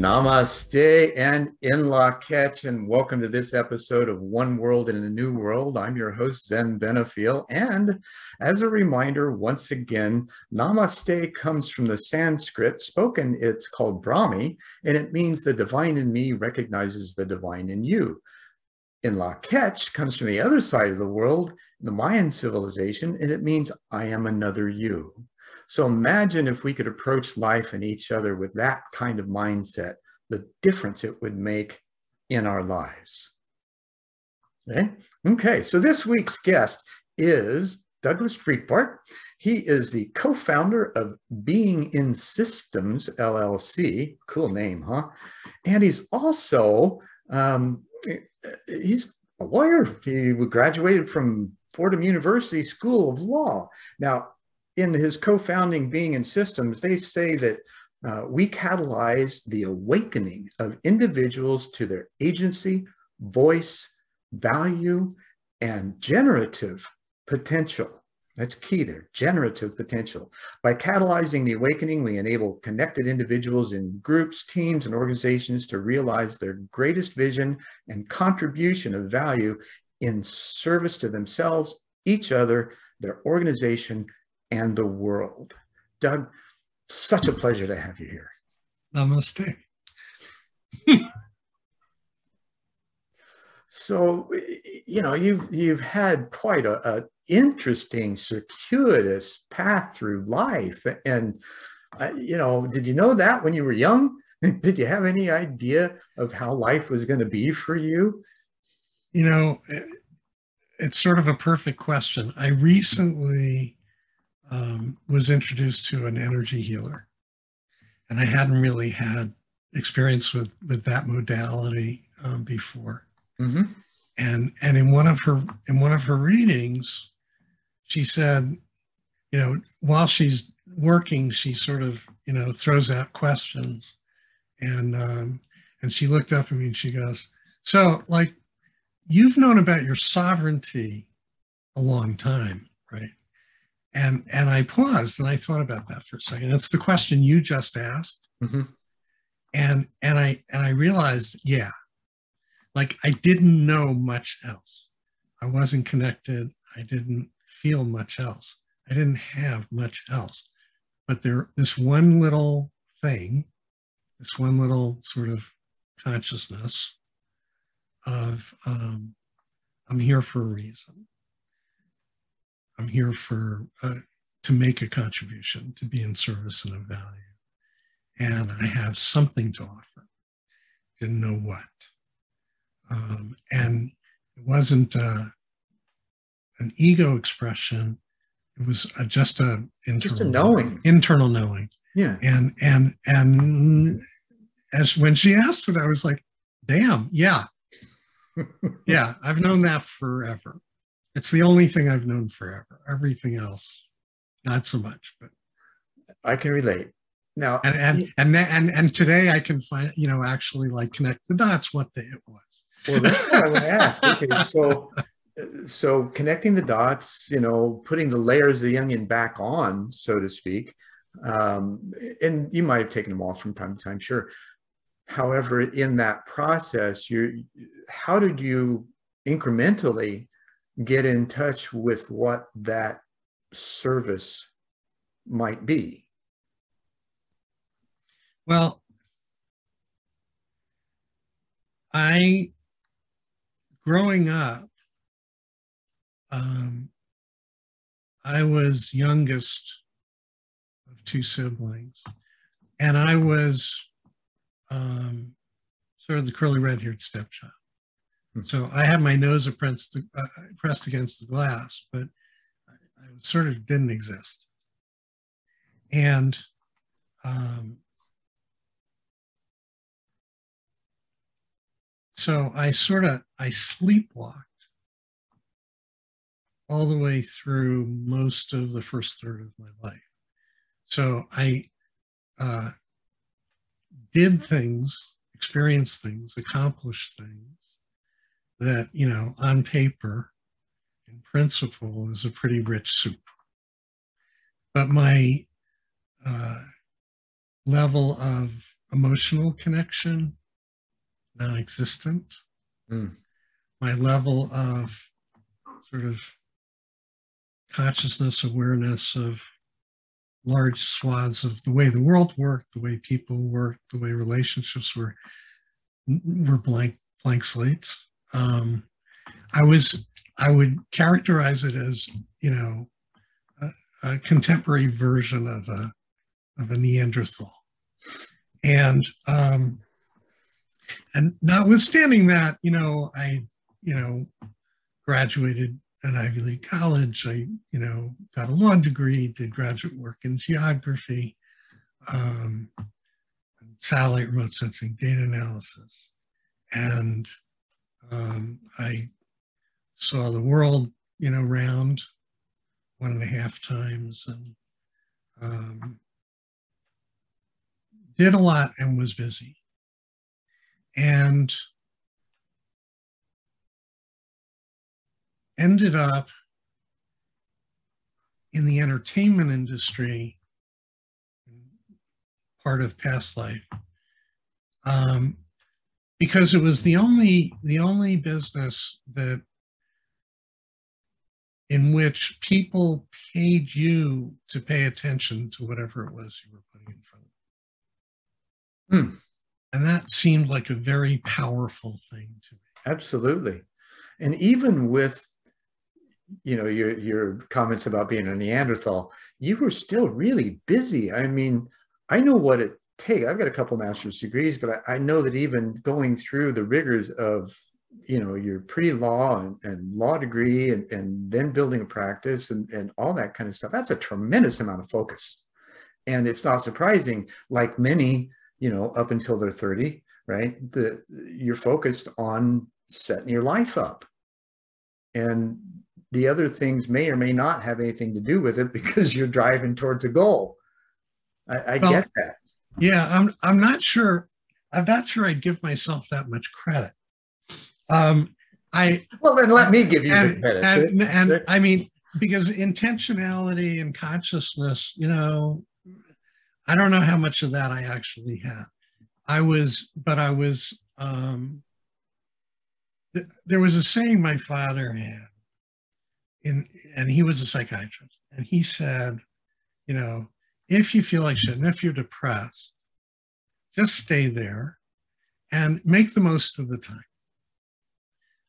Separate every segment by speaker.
Speaker 1: Namaste and in Lak'ech, and welcome to this episode of One World in a New World. I'm your host, Zen Benefiel. And as a reminder, once again, Namaste comes from the Sanskrit. Spoken, it's called Brahmi, and it means the divine in me recognizes the divine in you. In Lak'ech comes from the other side of the world, the Mayan civilization, and it means I am another you. So imagine if we could approach life and each other with that kind of mindset, the difference it would make in our lives. Okay, okay so this week's guest is Douglas Breitbart. He is the co-founder of Being in Systems LLC. Cool name, huh? And he's also um, he's a lawyer. He graduated from Fordham University School of Law. Now, in his co-founding Being in Systems, they say that uh, we catalyze the awakening of individuals to their agency, voice, value, and generative potential. That's key there, generative potential. By catalyzing the awakening, we enable connected individuals in groups, teams, and organizations to realize their greatest vision and contribution of value in service to themselves, each other, their organization, and the world. Doug, such a pleasure to have you here.
Speaker 2: Namaste.
Speaker 1: so, you know, you've you've had quite a, a interesting, circuitous path through life, and uh, you know, did you know that when you were young? Did you have any idea of how life was going to be for you?
Speaker 2: You know, it's sort of a perfect question. I recently um, was introduced to an energy healer. And I hadn't really had experience with, with that modality um, before. Mm-hmm. And, and in one of her, in one of her readings, she said, you know, while she's working, she sort of, you know, throws out questions. And, um, and she looked up at me and she goes, so like, you've known about your sovereignty a long time, right? And and I paused and I thought about that for a second. It's the question you just asked. Mm-hmm. And and I and I realized, yeah, like I didn't know much else. I wasn't connected. I didn't feel much else. I didn't have much else. But there, this one little thing, this one little sort of consciousness of um, I'm here for a reason. I'm here for uh, to make a contribution, to be in service and of value, and I have something to offer. Didn't know what, um, and it wasn't uh, an ego expression. It was uh, just a internal,
Speaker 1: just a knowing,
Speaker 2: internal knowing.
Speaker 1: Yeah,
Speaker 2: and and and as when she asked it, I was like, "Damn, yeah, yeah, I've known that forever." It's the only thing I've known forever. Everything else, not so much. But
Speaker 1: I can relate. Now
Speaker 2: and and and and, and today I can find you know actually like connect the dots what the it was.
Speaker 1: Well, that's what I would ask. Okay, so so connecting the dots, you know, putting the layers of the onion back on, so to speak. Um, and you might have taken them off from time to time, sure. However, in that process, you how did you incrementally get in touch with what that service might be?
Speaker 2: Well, I, growing up, um, I was youngest of two siblings, and I was um, sort of the curly red haired stepchild. So I had my nose pressed, uh, pressed against the glass, but I, I, sort of didn't exist. And um, so I sort of, I sleepwalked all the way through most of the first third of my life. So I uh, did things, experienced things, accomplished things that, you know, on paper, in principle, is a pretty rich soup. But my uh, level of emotional connection, non existent.
Speaker 1: Mm.
Speaker 2: My level of sort of consciousness, awareness of large swaths of the way the world worked, the way people worked, the way relationships were were blank blank slates. Um, I was I would characterize it as you know a, a contemporary version of a of a Neanderthal, and um, and notwithstanding that, you know, I you know graduated an Ivy League college. I, you know, got a law degree, did graduate work in geography, um, satellite remote sensing data analysis. And um, I saw the world, you know, round one and a half times and um, did a lot and was busy. And ended up in the entertainment industry, part of past life, um, because it was the only the only business that in which people paid you to pay attention to whatever it was you were putting in front of them.
Speaker 1: Hmm.
Speaker 2: And that seemed like a very powerful thing to me.
Speaker 1: Absolutely. And even with you know your your comments about being a Neanderthal, you were still really busy. I mean, I know what it takes. I've got a couple master's degrees, but I, I know that even going through the rigors of you know your pre-law and, and law degree and, and then building a practice and, and all that kind of stuff, that's a tremendous amount of focus. And it's not surprising, like many, you know, up until they're 30, right? The you're focused on setting your life up. And the other things may or may not have anything to do with it because you're driving towards a goal. I, I well, get that.
Speaker 2: Yeah, I'm I'm not sure. I'm not sure I'd give myself that much credit. Um, I
Speaker 1: well then let me give you
Speaker 2: and,
Speaker 1: the credit.
Speaker 2: And, and, and I mean because intentionality and consciousness, you know, I don't know how much of that I actually had. I was, but I was. Um, th- there was a saying my father had in, and he was a psychiatrist, and he said, you know, if you feel like shit and if you're depressed, just stay there and make the most of the time.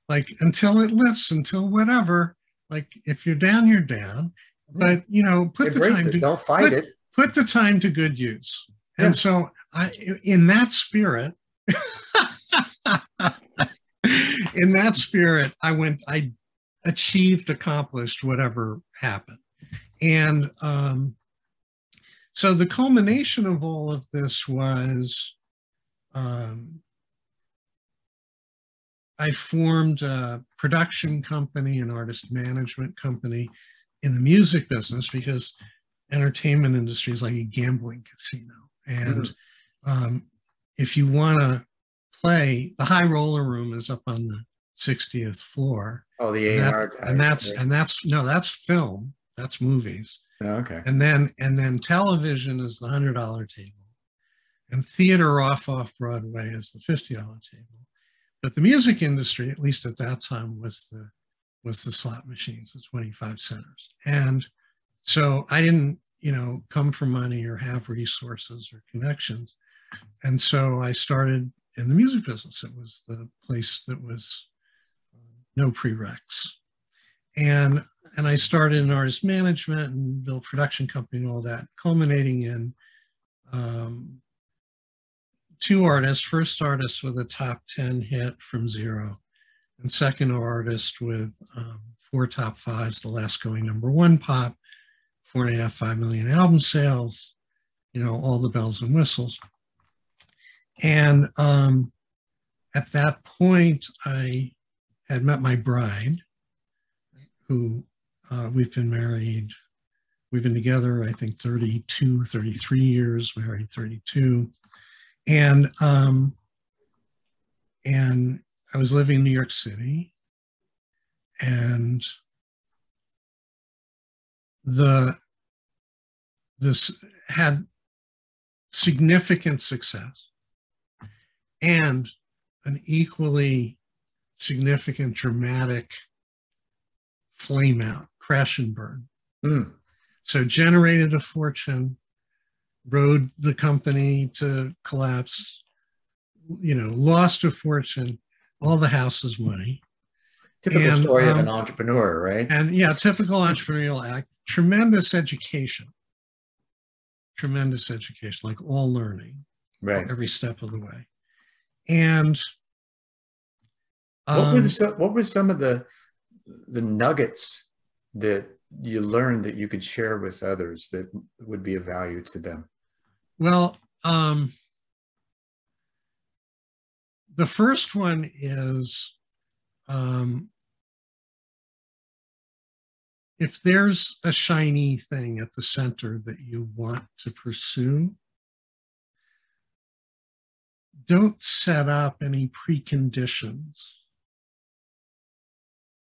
Speaker 2: Like until it lifts, until whatever. Like if you're down, you're down. But you know, put the time
Speaker 1: it.
Speaker 2: to
Speaker 1: don't fight
Speaker 2: put,
Speaker 1: it.
Speaker 2: Put the time to good use.
Speaker 1: Yeah.
Speaker 2: And so I in that spirit, in that spirit, I went, I achieved, accomplished whatever happened. And um, so the culmination of all of this was um, I formed a production company, an artist management company in the music business because entertainment industry is like a gambling casino. And mm-hmm. um, if you want to play, the high roller room is up on the 60th floor.
Speaker 1: Oh, the
Speaker 2: A&R. And, that's and that's no, that's film. That's movies.
Speaker 1: Oh, okay.
Speaker 2: And then and then television is the hundred dollar table, and theater off off Broadway is the fifty dollar table. But the music industry, at least at that time, was the was the slot machines, the twenty five centers. And so I didn't, you know, come for money or have resources or connections. And so I started in the music business. It was the place that was uh, no prereqs. And and I started in artist management and built production company and all that, culminating in um, two artists. First artist with a top 10 hit from zero, and second artist with um, four top fives, the last going number one pop, four and a half, five million album sales, you know, all the bells and whistles. And um, at that point, I had met my bride, who uh, we've been married, we've been together, I think 32, 33 years, married 32. And, um, and I was living in New York City and the, this had significant success. and an equally significant dramatic flame out, crash and burn.
Speaker 1: Mm.
Speaker 2: So generated a fortune, rode the company to collapse, you know, lost a fortune, all the house's money.
Speaker 1: Typical
Speaker 2: And,
Speaker 1: story of
Speaker 2: um,
Speaker 1: an entrepreneur, right?
Speaker 2: And yeah, typical entrepreneurial act, tremendous education. Tremendous education, like all learning,
Speaker 1: right.
Speaker 2: every step of the way. And
Speaker 1: what were
Speaker 2: um,
Speaker 1: the, some- what were some of the the nuggets that you learned that you could share with others that would be of value to them?
Speaker 2: Well, um, the first one is um, if there's a shiny thing at the center that you want to pursue, don't set up any preconditions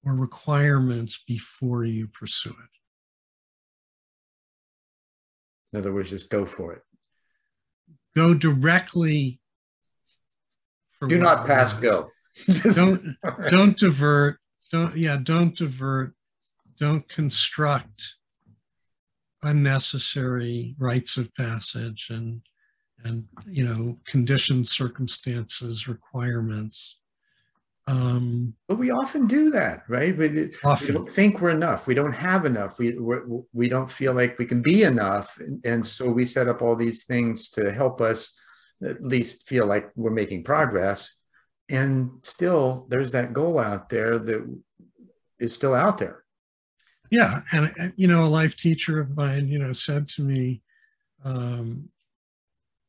Speaker 2: or requirements before you pursue it.
Speaker 1: In other words, just go for it.
Speaker 2: Go directly. for
Speaker 1: Do not pass go.
Speaker 2: Don't don't divert don't yeah don't divert don't construct unnecessary rites of passage and and you know conditions circumstances requirements um
Speaker 1: But we often do that, right? We, we
Speaker 2: often
Speaker 1: don't think we're enough. We don't have enough. We we're, we don't feel like we can be enough, and, and so we set up all these things to help us at least feel like we're making progress. And still, there's that goal out there that is still out there.
Speaker 2: yeah and uh, you know a life teacher of mine you know said to me um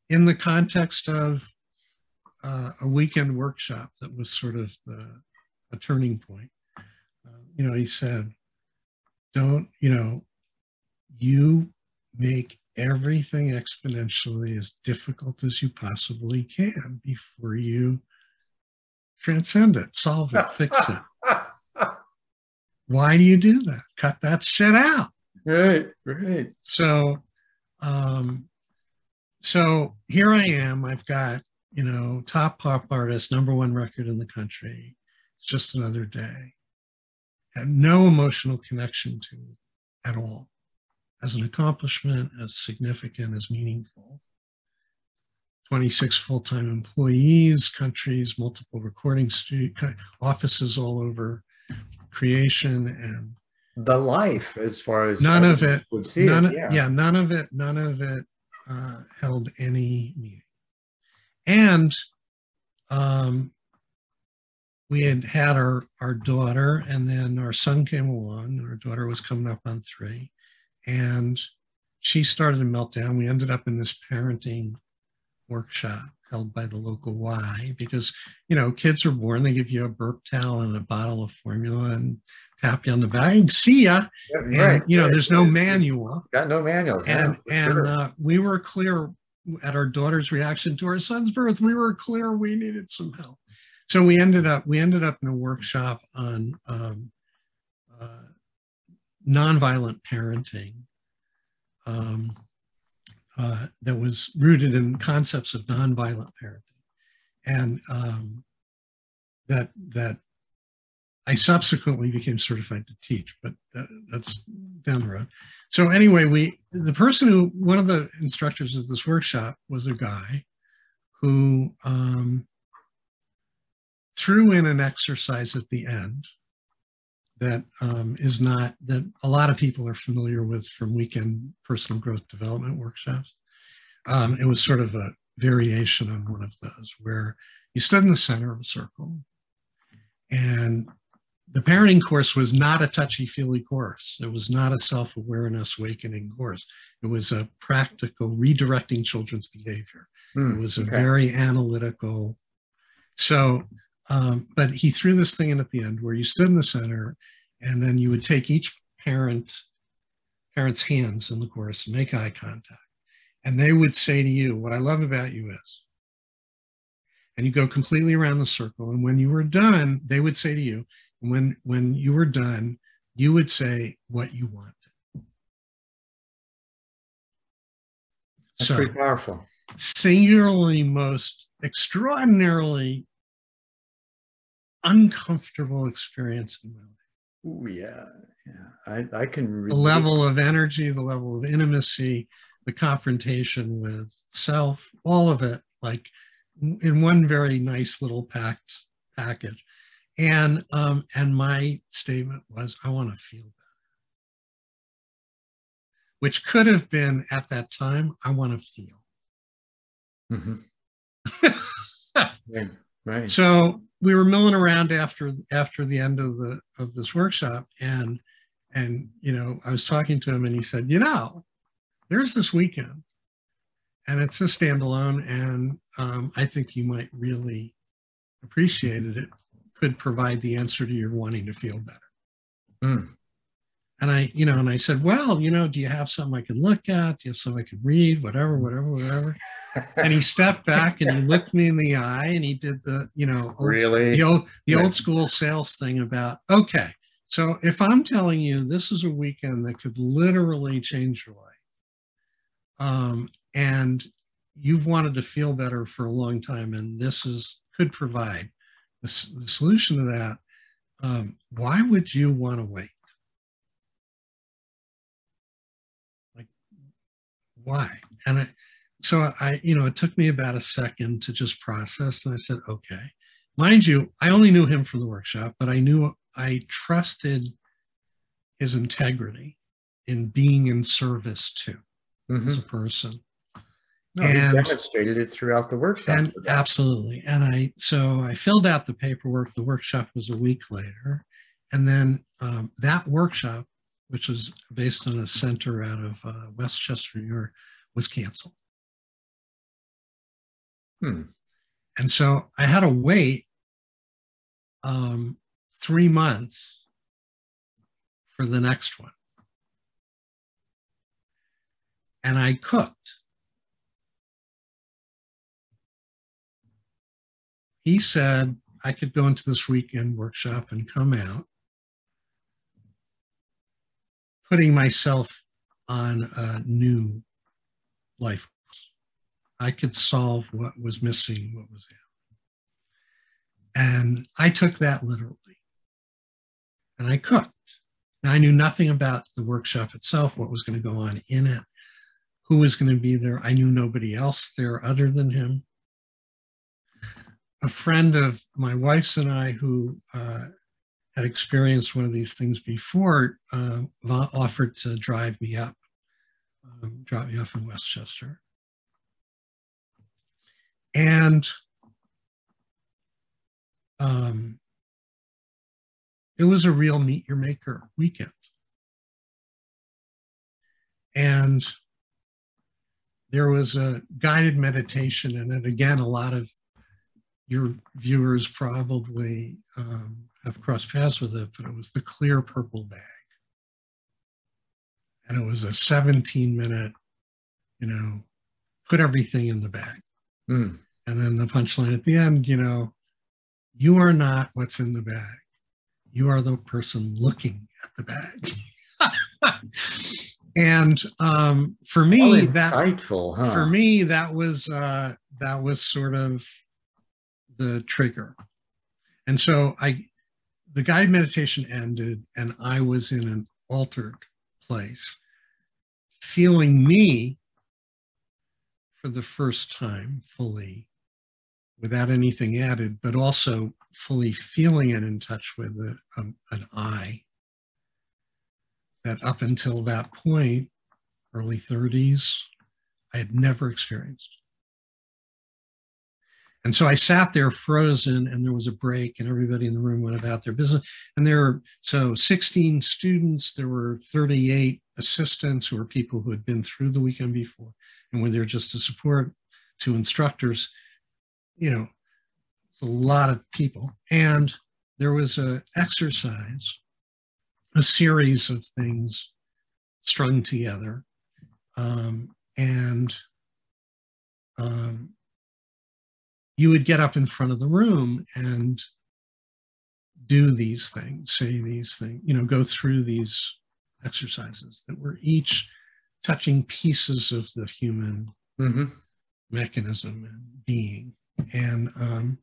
Speaker 2: in the context of uh, a weekend workshop that was sort of the, a turning point. Uh, you know, he said, "Don't you know? You make everything exponentially as difficult as you possibly can before you transcend it, solve it, fix it. Why do you do that? Cut that shit out."
Speaker 1: right, right.
Speaker 2: So, um, so here I am. I've got you know top pop artist, number one record in the country. It's just another day. Had no emotional connection to it at all, as an accomplishment, as significant, as meaningful. 26 full-time employees, countries, multiple recording stu- offices all over creation and
Speaker 1: The life, as far as
Speaker 2: None of it-
Speaker 1: would see
Speaker 2: none,
Speaker 1: it.
Speaker 2: yeah. none of it, none of it uh, held any meaning. And um, we had had our, our daughter, and then our son came along. Our daughter was coming up on three, and she started to melt down. We ended up in this parenting workshop held by the local Y because, you know, kids are born, they give you a burp towel and a bottle of formula and tap you on the back. See ya.
Speaker 1: Yeah,
Speaker 2: And,
Speaker 1: right,
Speaker 2: you know,
Speaker 1: right,
Speaker 2: there's no manual.
Speaker 1: Got no manuals. yeah,
Speaker 2: And
Speaker 1: for
Speaker 2: and
Speaker 1: sure.
Speaker 2: uh, we were clear at our daughter's reaction to our son's birth. We were clear we needed some help. So we ended up we ended up in a workshop on um, uh, nonviolent parenting um, uh, that was rooted in concepts of nonviolent parenting, and um, that that I subsequently became certified to teach, but that, that's down the road. So anyway, we the person who one of the instructors of this workshop was a guy who um, threw in an exercise at the end that um, is not that a lot of people are familiar with from weekend personal growth development workshops. Um, it was sort of a variation on one of those where you stood in the center of a circle and the parenting course was not a touchy-feely course. It was not a self-awareness awakening course. It was a practical redirecting children's behavior.
Speaker 1: Hmm,
Speaker 2: It was a
Speaker 1: okay.
Speaker 2: very analytical. So, um, but he threw this thing in at the end where you stood in the center, and then you would take each parent parent's hands in the course and make eye contact, and they would say to you, "What I love about you is." And you go completely around the circle, and when you were done, they would say to you, when when you were done, you would say what you wanted.
Speaker 1: That's
Speaker 2: So
Speaker 1: pretty powerful.
Speaker 2: singularly most extraordinarily uncomfortable experience in my life.
Speaker 1: Oh yeah, yeah. I, I can
Speaker 2: The level of energy, the level of intimacy, the confrontation with self, all of it, like in one very nice little packed package. And um, and my statement was, I want to feel better. Which could have been at that time, I want to feel.
Speaker 1: Mhm. right, right.
Speaker 2: so we were milling around after after the end of the of this workshop and and you know i was talking to him and he said you know there's this weekend and it's a standalone and um, i think you might really appreciate it it could provide the answer to your wanting to feel better
Speaker 1: Mm.
Speaker 2: and i you know and i said well you know do you have something i can look at do you have something i can read whatever whatever whatever and he stepped back and he looked me in the eye and he did the you know old,
Speaker 1: really?
Speaker 2: the old the
Speaker 1: Right.
Speaker 2: old school sales thing about okay so if i'm telling you this is a weekend that could literally change your life um, and you've wanted to feel better for a long time and this is could provide the, the solution to that um, why would you want to wait like why and I, so I, you know, it took me about a second to just process. And I said, okay. Mind you, I only knew him from the workshop, but I knew I trusted his integrity in being in service to
Speaker 1: Mhm.
Speaker 2: as a person.
Speaker 1: No, you
Speaker 2: and-
Speaker 1: demonstrated it throughout the workshop.
Speaker 2: And absolutely. And I, so I filled out the paperwork. The workshop was a week later. And then um, that workshop, which was based on a center out of uh, Westchester, New York, was canceled.
Speaker 1: Hmm.
Speaker 2: And so I had to wait um, three months for the next one. And I cooked. He said I could go into this weekend workshop and come out, putting myself on a new life I could solve what was missing, what was in. And I took that literally. And I cooked. Now, I knew nothing about the workshop itself, what was going to go on in it, who was going to be there. I knew nobody else there other than him. A friend of my wife's and I, who uh, had experienced one of these things before, uh, offered to drive me up, um, drop me off in Westchester. And um, it was a real meet your maker weekend. And there was a guided meditation in it. Again, a lot of your viewers probably um, have crossed paths with it, but it was the clear purple bag. And it was a 17 minute, you know, put everything in the bag.
Speaker 1: Mm.
Speaker 2: And then the punchline at the end, you know, you are not what's in the bag. You are the person looking at the bag. and um, for me, that
Speaker 1: insightful, huh?
Speaker 2: for me that was uh, that was sort of the trigger. And so I, the guided meditation ended, and I was in an altered place, feeling me for the first time fully without anything added, but also fully feeling it in touch with a, um, an I that up until that point, early 30s, I had never experienced. And so I sat there frozen, and there was a break, and everybody in the room went about their business. And there were so 16 students, there were 38 assistants who were people who had been through the weekend before and were there just to support two instructors. You know, it's a lot of people. And there was a exercise, a series of things strung together. Um, and um, you would get up in front of the room and do these things, say these things, you know, go through these exercises that were each touching pieces of the human
Speaker 1: hmm
Speaker 2: mechanism and being. and um,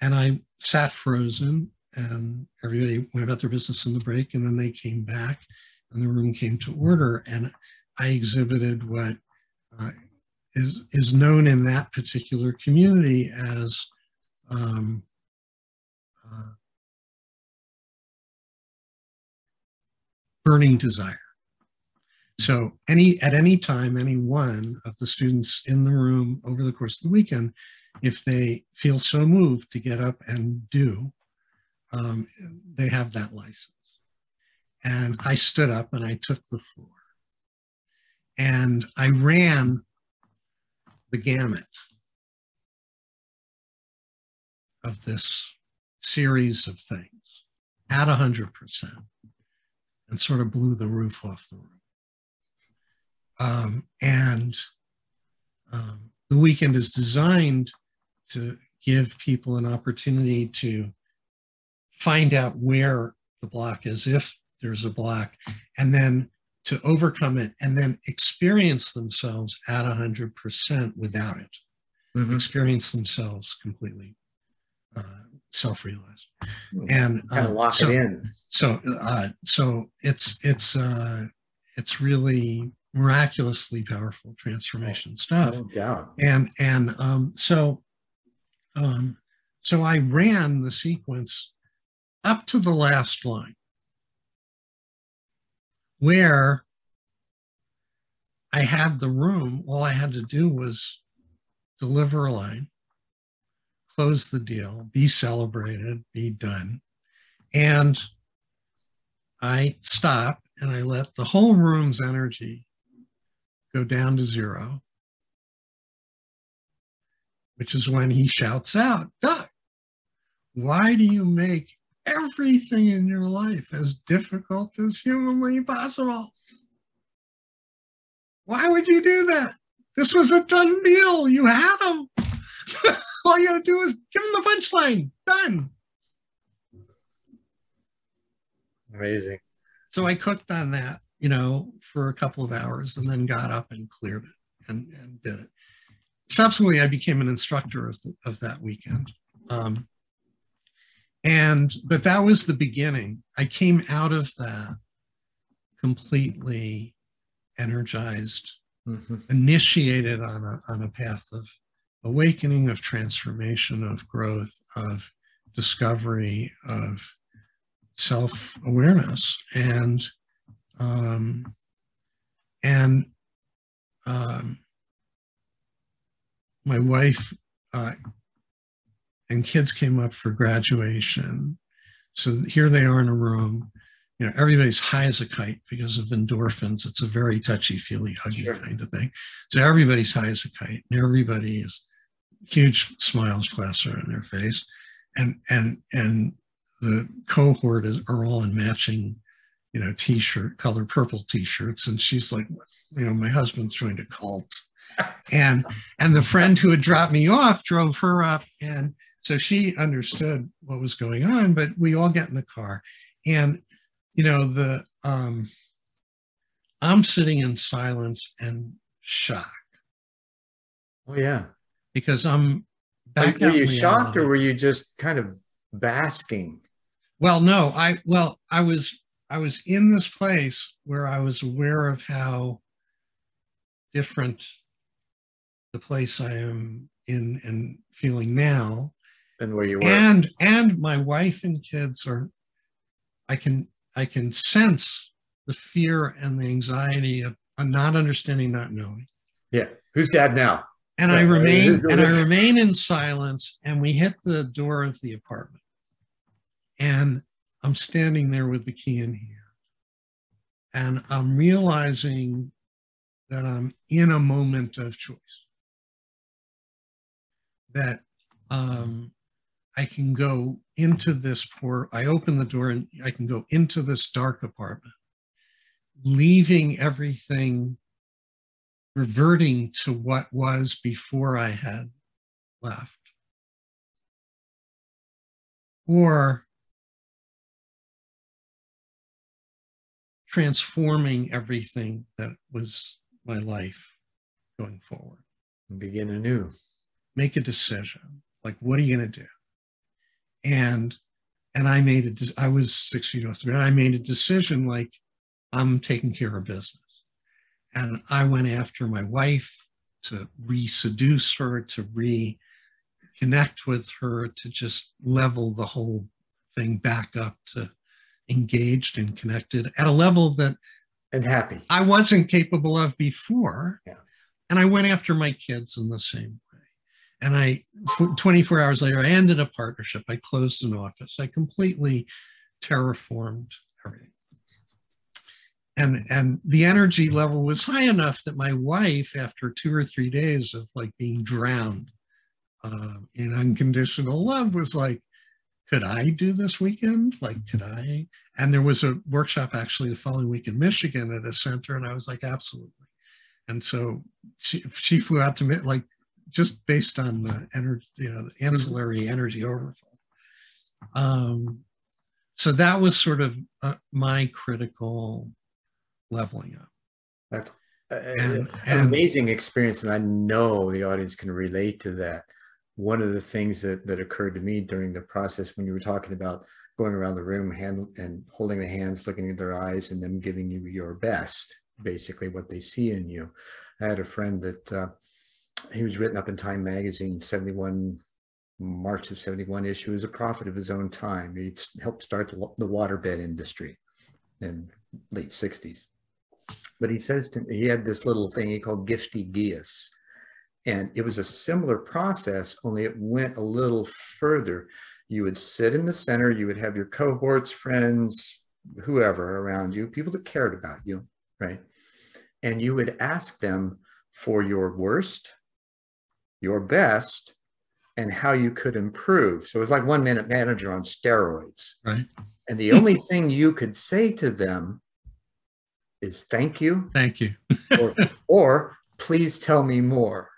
Speaker 2: and I sat frozen, and everybody went about their business in the break, and then they came back, and the room came to order, and I exhibited what uh, is is known in that particular community as um, uh, burning desire. So any at any time, any one of the students in the room over the course of the weekend, if they feel so moved to get up and do, um, they have that license. And I stood up and I took the floor. And I ran the gamut of this series of things at 100% and sort of blew the roof off the room. Um, and um, the weekend is designed to give people an opportunity to find out where the block is, if there's a block, and then to overcome it and then experience themselves at 100% without it, mm-hmm. experience themselves completely uh, self-realized.
Speaker 1: Hmm. And kind of lock so, it in.
Speaker 2: So, uh, so it's it's uh, it's really miraculously powerful transformation oh, stuff.
Speaker 1: Yeah.
Speaker 2: And and um, so um, so I ran the sequence up to the last line where I had the room. All I had to do was deliver a line, close the deal, be celebrated, be done. And I stop and I let the whole room's energy go down to zero, which is when he shouts out, Doug, why do you make everything in your life as difficult as humanly possible? Why would you do that? This was a done deal. You had them. All you had to do is give them the punchline. Done.
Speaker 1: Amazing.
Speaker 2: So I cooked on that you know, for a couple of hours and then got up and cleared it and, and did it. Subsequently, I became an instructor of, the, of that weekend. Um, and, but that was the beginning. I came out of that completely energized, mm-hmm. initiated on a, on a path of awakening, of transformation, of growth, of discovery, of self awareness. And um, and um, my wife uh, and kids came up for graduation. So here they are in a room. You know, everybody's high as a kite because of endorphins. It's a very touchy feely, huggy sure. kind of thing. So everybody's high as a kite, and everybody is huge smiles plastered on their face, and and and the cohort is are all in matching you know, t-shirt, color purple t-shirts. And she's like, you know, my husband's joined a cult. And and the friend who had dropped me off drove her up. And so she understood what was going on, but we all get in the car. And, you know, the um I'm sitting in silence and shock.
Speaker 1: Oh yeah.
Speaker 2: Because I'm
Speaker 1: back. Were, were you shocked or were you just kind of basking?
Speaker 2: Well, no, I well, I was I was in this place where I was aware of how different the place I am in and feeling now.
Speaker 1: And where you were.
Speaker 2: And and my wife and kids are I can I can sense the fear and the anxiety of not understanding, not knowing.
Speaker 1: Yeah. Who's dad now?
Speaker 2: And I remain and I remain in silence and we hit the door of the apartment. And I'm standing there with the key in hand. And I'm realizing that I'm in a moment of choice. That um, I can go into this poor, I open the door and I can go into this dark apartment, leaving everything, reverting to what was before I had left. Or transforming everything that was my life going forward.
Speaker 1: Begin anew.
Speaker 2: make a decision. Like, what are you going to do? And and I made it. I was six feet off the ground. I made a decision like I'm taking care of business, and I went after my wife to re-seduce her, to reconnect with her, to just level the whole thing back up to engaged and connected at a level that
Speaker 1: and happy
Speaker 2: I wasn't capable of before.
Speaker 1: Yeah.
Speaker 2: And I went after my kids in the same. And I, 24 hours later, I ended a partnership. I closed an office. I completely terraformed everything. And, and the energy level was high enough that my wife, after two or three days of like being drowned uh, in unconditional love, was like, could I do this weekend? Like, could I? And there was a workshop actually the following week in Michigan at a center, and I was like, absolutely. And so she she flew out to me like just based on the energy, you know, the ancillary energy overflow. Um, so that was sort of uh, my critical leveling up.
Speaker 1: That's and, an amazing experience, and I know the audience can relate to that one of the things that, that occurred to me during the process when you were talking about going around the room hand, and holding the hands, looking at their eyes, and them giving you your best, basically what they see in you. I had a friend that uh, he was written up in Time Magazine, 71, March of 71 issue, as a prophet of his own time. He helped start the, waterbed industry in late 60s. But he says to me, he had this little thing he called Giftigius and it was a similar process, only it went a little further. You would sit in the center, you would have your cohorts, friends, whoever around you, people that cared about you, right? And you would ask them for your worst, your best, and how you could improve. So it was like one minute manager on steroids.
Speaker 2: Right.
Speaker 1: And the only thing you could say to them is thank you.
Speaker 2: Thank you.
Speaker 1: or, or please tell me more.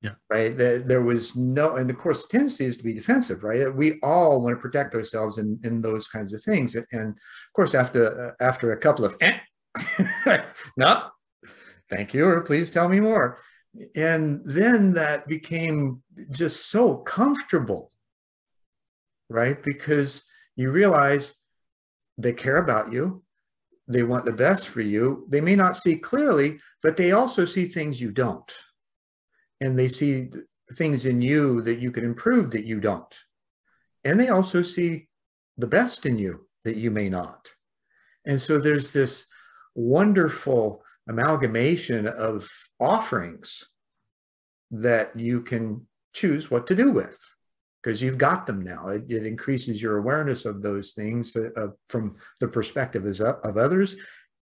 Speaker 2: Yeah.
Speaker 1: Right. There was no, and of course, the tendency is to be defensive, right? We all want to protect ourselves in, in those kinds of things. And of course, after uh, after a couple of, eh, no, thank you, or please tell me more. And then that became just so comfortable, right? Because you realize they care about you, they want the best for you. They may not see clearly, but they also see things you don't and they see things in you that you can improve that you don't. And they also see the best in you that you may not. And so there's this wonderful amalgamation of offerings that you can choose what to do with because you've got them now. It, it, increases your awareness of those things uh, from the perspective of others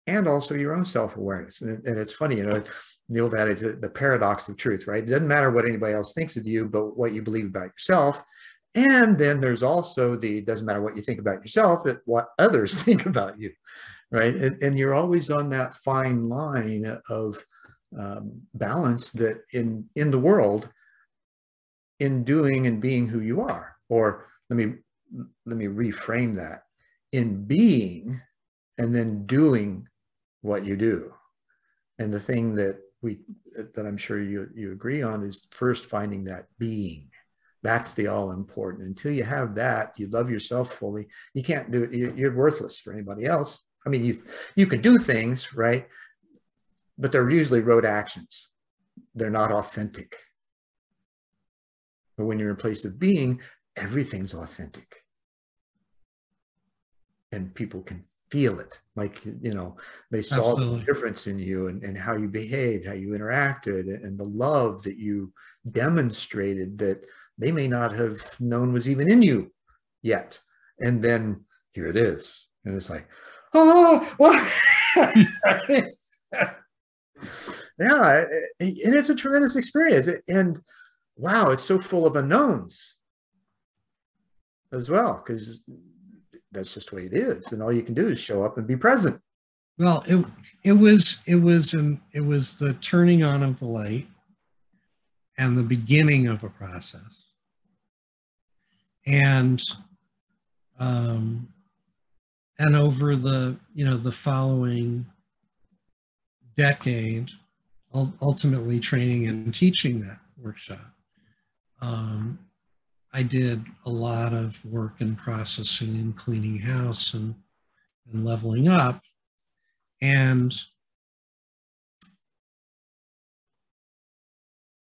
Speaker 1: and also your own self-awareness. And, and, it's funny, you know, the old adage, the paradox of truth, right? It doesn't matter what anybody else thinks of you, but what you believe about yourself. And then there's also the doesn't matter what you think about yourself, that what others think about you, right? And, and you're always on that fine line of um, balance that in in the world, in doing and being who you are. Or let me let me reframe that: in being and then doing what you do. And the thing that we that I'm sure you you agree on is first finding that being. That's the all important. Until you have that, you love yourself fully. You can't do it. You're worthless for anybody else. I mean, you you can do things right, but they're usually rote actions. They're not authentic. But when you're in place of being, everything's authentic, and people can feel it like you know they saw Absolutely. the difference in you and, and how you behaved how you interacted and the love that you demonstrated that they may not have known was even in you yet and then here it is and it's like oh what yeah and it's a tremendous experience and wow it's so full of unknowns as well because that's just the way it is and all you can do is show up and be present.
Speaker 2: Well it it was it was an it was the turning on of the light and the beginning of a process. And um and over the you know the following decade ultimately training and teaching that workshop um, I did a lot of work in processing and cleaning house and, and leveling up. And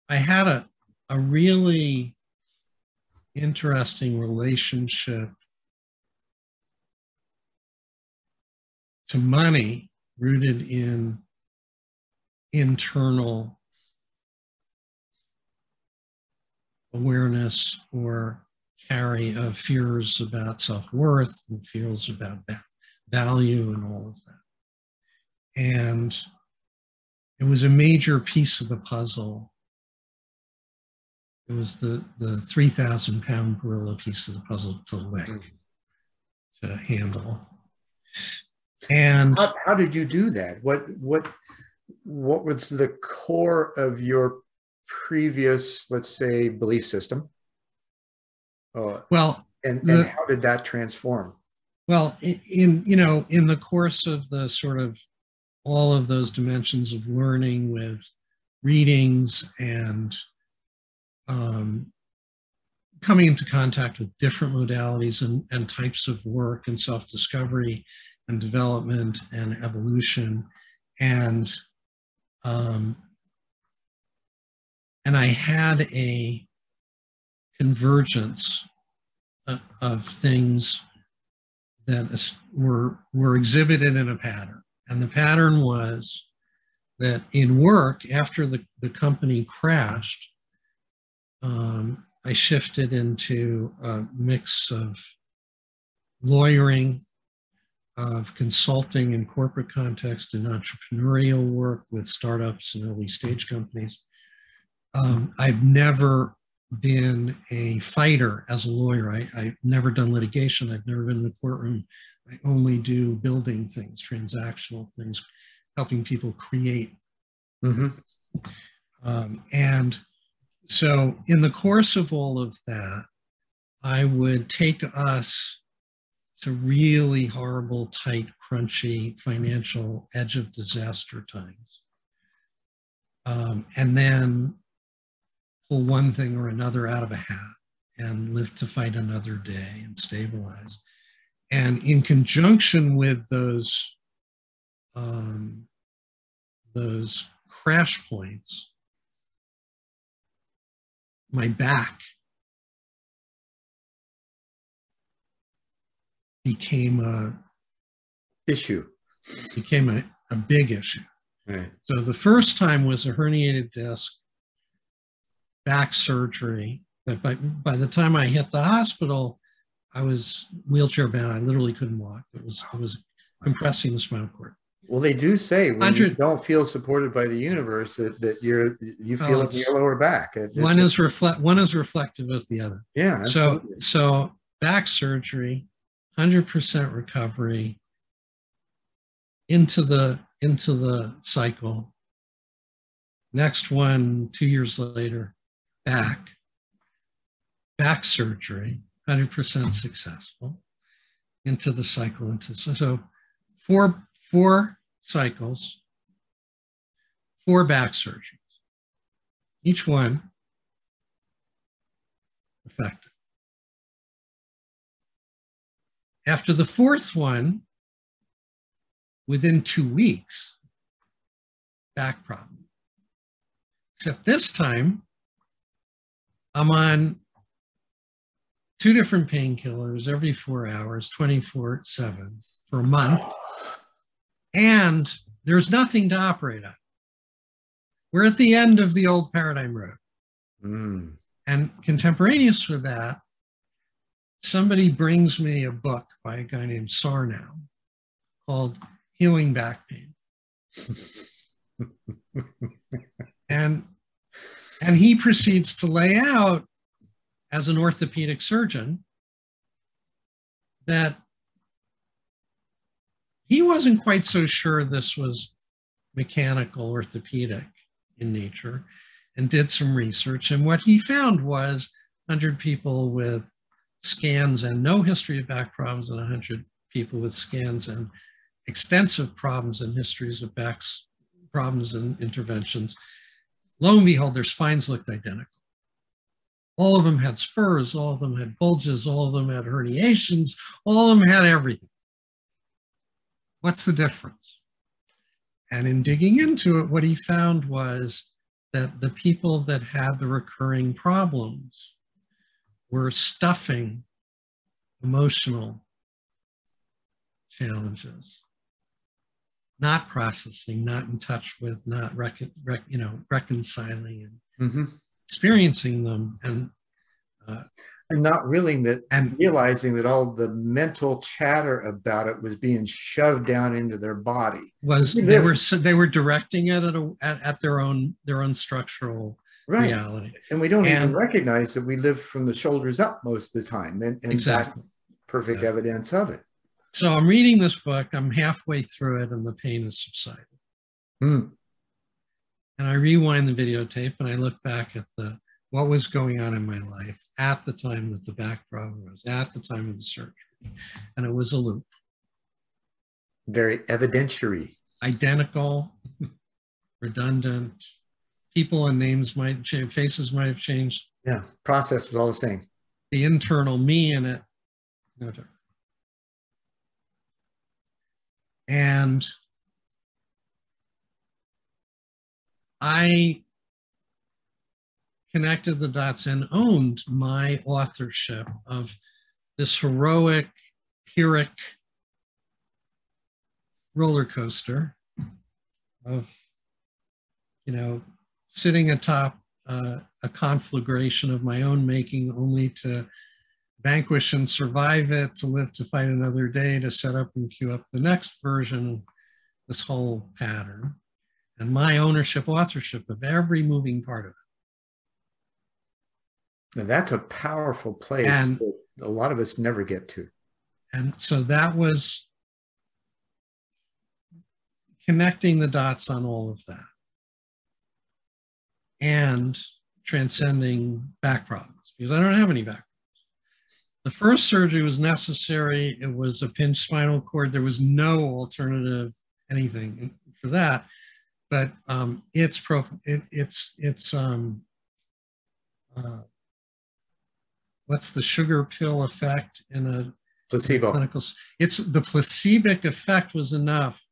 Speaker 2: I had a, a really interesting relationship to money rooted in internal awareness or carry of fears about self-worth and fears about value and all of that. And it was a major piece of the puzzle. It was the, the 3,000 pound gorilla piece of the puzzle to lick, mm. to handle. And
Speaker 1: how, how did you do that? What, what, what was the core of your previous, let's say, belief system?
Speaker 2: Uh, well,
Speaker 1: and, the, and how did that transform?
Speaker 2: Well, in, in you know, in the course of the sort of all of those dimensions of learning with readings and um, coming into contact with different modalities and, and types of work and self-discovery and development and evolution and um, and I had a convergence of, things that were, were exhibited in a pattern. And the pattern was that in work, after the, the company crashed, um, I shifted into a mix of lawyering, of consulting in corporate context and entrepreneurial work with startups and early stage companies, um, I've never been a fighter as a lawyer. I, I've never done litigation. I've never been in the courtroom. I only do building things, transactional things, helping people create. Mm-hmm. Um, and so, in the course of all of that, I would take us to really horrible, tight, crunchy financial edge of disaster times. Um, and then pull one thing or another out of a hat and live to fight another day and stabilize. And in conjunction with those, um, those crash points, my back became a
Speaker 1: issue,
Speaker 2: became a, a big issue. Right. So the first time was a herniated disc back surgery. But by, by the time I hit the hospital, I was wheelchair bound. I literally couldn't walk. It was I was compressing the spinal cord.
Speaker 1: Well, they do say when you don't feel supported by the universe that, that you're you feel oh, it in your lower back.
Speaker 2: It, one is reflect one is reflective of the other.
Speaker 1: Yeah.
Speaker 2: Absolutely. So so back surgery, hundred percent recovery into the into the cycle. Next one, two years later, back, back surgery, 100% successful, into the cycle. Into so four four cycles, four back surgeries, each one effective. After the fourth one, within two weeks, back problem. Except this time, I'm on two different painkillers every four hours, 24 7 for a month. And there's nothing to operate on. We're at the end of the old paradigm road. Mm. And contemporaneous with that, somebody brings me a book by a guy named Sarno called Healing Back Pain. and and he proceeds to lay out, as an orthopedic surgeon, that he wasn't quite so sure this was mechanical orthopedic in nature and did some research. And what he found was 100 people with scans and no history of back problems and 100 people with scans and extensive problems and histories of back problems and interventions lo and behold, their spines looked identical. All of them had spurs, all of them had bulges, all of them had herniations, all of them had everything. What's the difference? And in digging into it, what he found was that the people that had the recurring problems were stuffing emotional challenges, not processing, not in touch with, not rec- rec- you know reconciling and mm-hmm. experiencing them, and
Speaker 1: uh, and not really that and realizing that all the mental chatter about it was being shoved down into their body
Speaker 2: was they were they were directing it at, a, at, at their own their own structural right. reality
Speaker 1: and we don't and, even recognize that we live from the shoulders up most of the time and, and
Speaker 2: exactly.
Speaker 1: that's perfect yeah. evidence of it
Speaker 2: so i'm reading this book i'm halfway through it and the pain has subsided
Speaker 1: hmm.
Speaker 2: and i rewind the videotape and i look back at the what was going on in my life at the time that the back problem was, at the time of the surgery. And it was a loop.
Speaker 1: Very evidentiary.
Speaker 2: Identical, redundant. People and names might change, faces might have changed.
Speaker 1: Yeah, process was all the same.
Speaker 2: The internal me in it, no different. And I connected the dots and owned my authorship of this heroic, pyrrhic roller coaster of, you know, sitting atop uh, a conflagration of my own making only to vanquish and survive it, to live to fight another day, to set up and queue up the next version, this whole pattern. And my ownership, authorship of every moving part of it.
Speaker 1: And that's a powerful place and, that a lot of us never get to.
Speaker 2: And so that was connecting the dots on all of that and transcending back problems because I don't have any back problems. The first surgery was necessary. It was a pinched spinal cord. There was no alternative anything for that. But um, it's pro, it, it's it's um, uh, what's the sugar pill effect in a
Speaker 1: placebo
Speaker 2: clinical it's the placebic effect was enough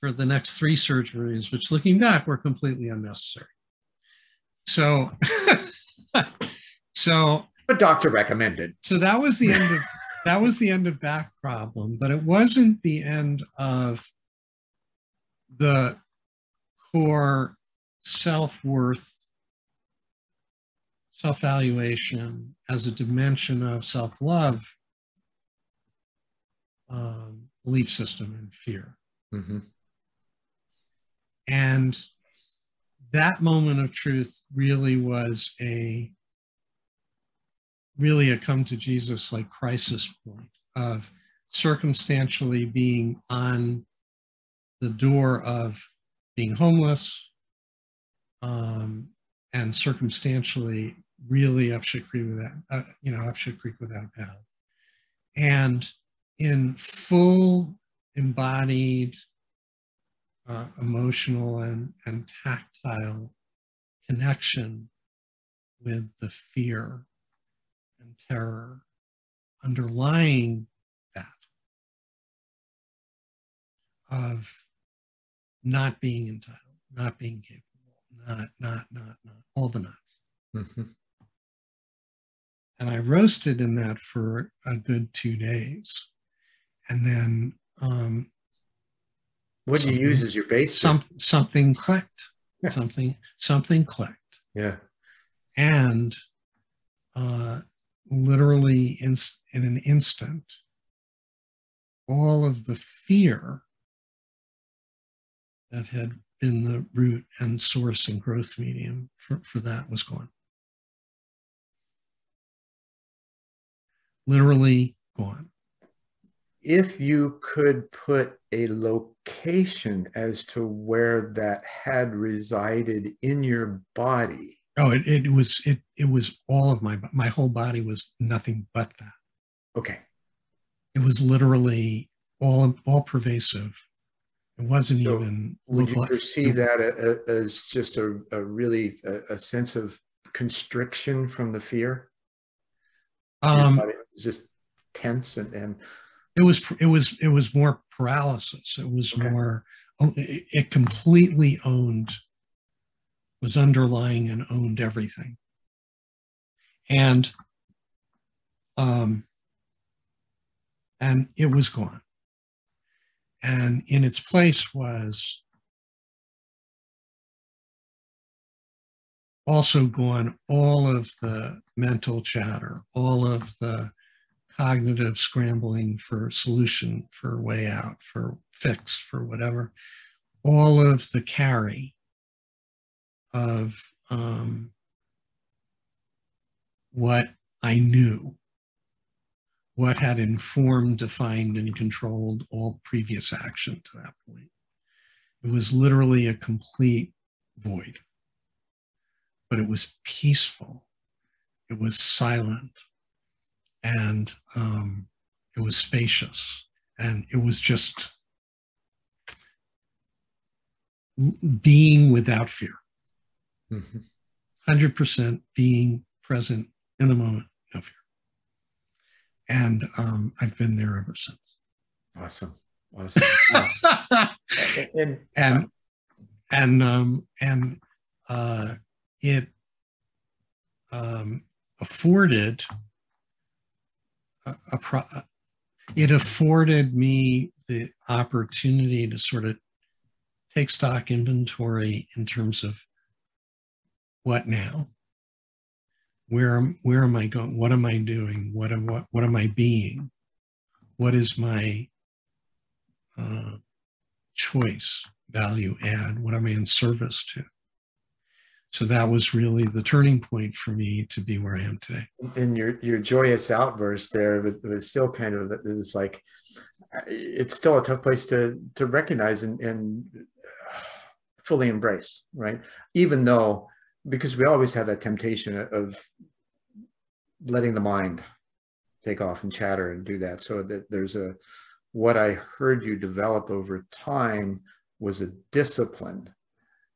Speaker 2: for the next three surgeries which looking back were completely unnecessary so so
Speaker 1: the doctor recommended
Speaker 2: so that was the end of that was the end of back problem but it wasn't the end of the core self-worth self valuation as a dimension of self love um, belief system and fear.
Speaker 1: Mm-hmm.
Speaker 2: And that moment of truth really was a really a come to Jesus like crisis point of circumstantially being on the door of being homeless um, and circumstantially really up shit creek without, uh, you know, up shit creek without a paddle. And in full embodied uh, emotional and, and tactile connection with the fear and terror underlying that of not being entitled, not being capable, not, not, not, not, all the knots.
Speaker 1: Mm-hmm
Speaker 2: and I roasted in that for a good two days. And then um,
Speaker 1: what do you use as your base?
Speaker 2: Some, something clicked. Something something clicked.
Speaker 1: Yeah.
Speaker 2: And uh, literally in, in an instant, all of the fear that had been the root and source and growth medium for, for that was gone. literally gone.
Speaker 1: If you could put a location as to where that had resided in your body.
Speaker 2: Oh, it, it was it it was all of my my whole body was nothing but that.
Speaker 1: Okay.
Speaker 2: It was literally all all pervasive. It wasn't so even.
Speaker 1: Would you perceive that as just a, a really a, a sense of constriction from the fear?
Speaker 2: Um,
Speaker 1: it was just tense and, and
Speaker 2: it was it was it was more paralysis. It was
Speaker 1: Okay.
Speaker 2: more oh, it, it completely owned was underlying and owned everything. And um and it was gone. And in its place was also gone all of the mental chatter, all of the cognitive scrambling for solution, for way out, for fix, for whatever, all of the carry of um, what I knew, what had informed, defined, and controlled all previous action to that point. It was literally a complete void, but it was peaceful. It was silent and um, it was spacious and it was just being without fear
Speaker 1: Mhm.
Speaker 2: 100% being present in the moment no fear and um, i've been there ever since
Speaker 1: awesome. Awesome. And,
Speaker 2: and and um, and uh, it um, afforded a, a pro- it afforded me the opportunity to sort of take stock inventory in terms of what now? Where where am i going? What am i doing? What am what, what am i being? What is my uh, choice value add? What am i in service to so that was really the turning point for me to be where i am today.
Speaker 1: And your your joyous outburst there was, still kind of it was like uh, it's still a tough place to to recognize and, and fully embrace right? Even though because we always have that temptation of letting the mind take off and chatter and do that. So that there's a what i heard you develop over time was a discipline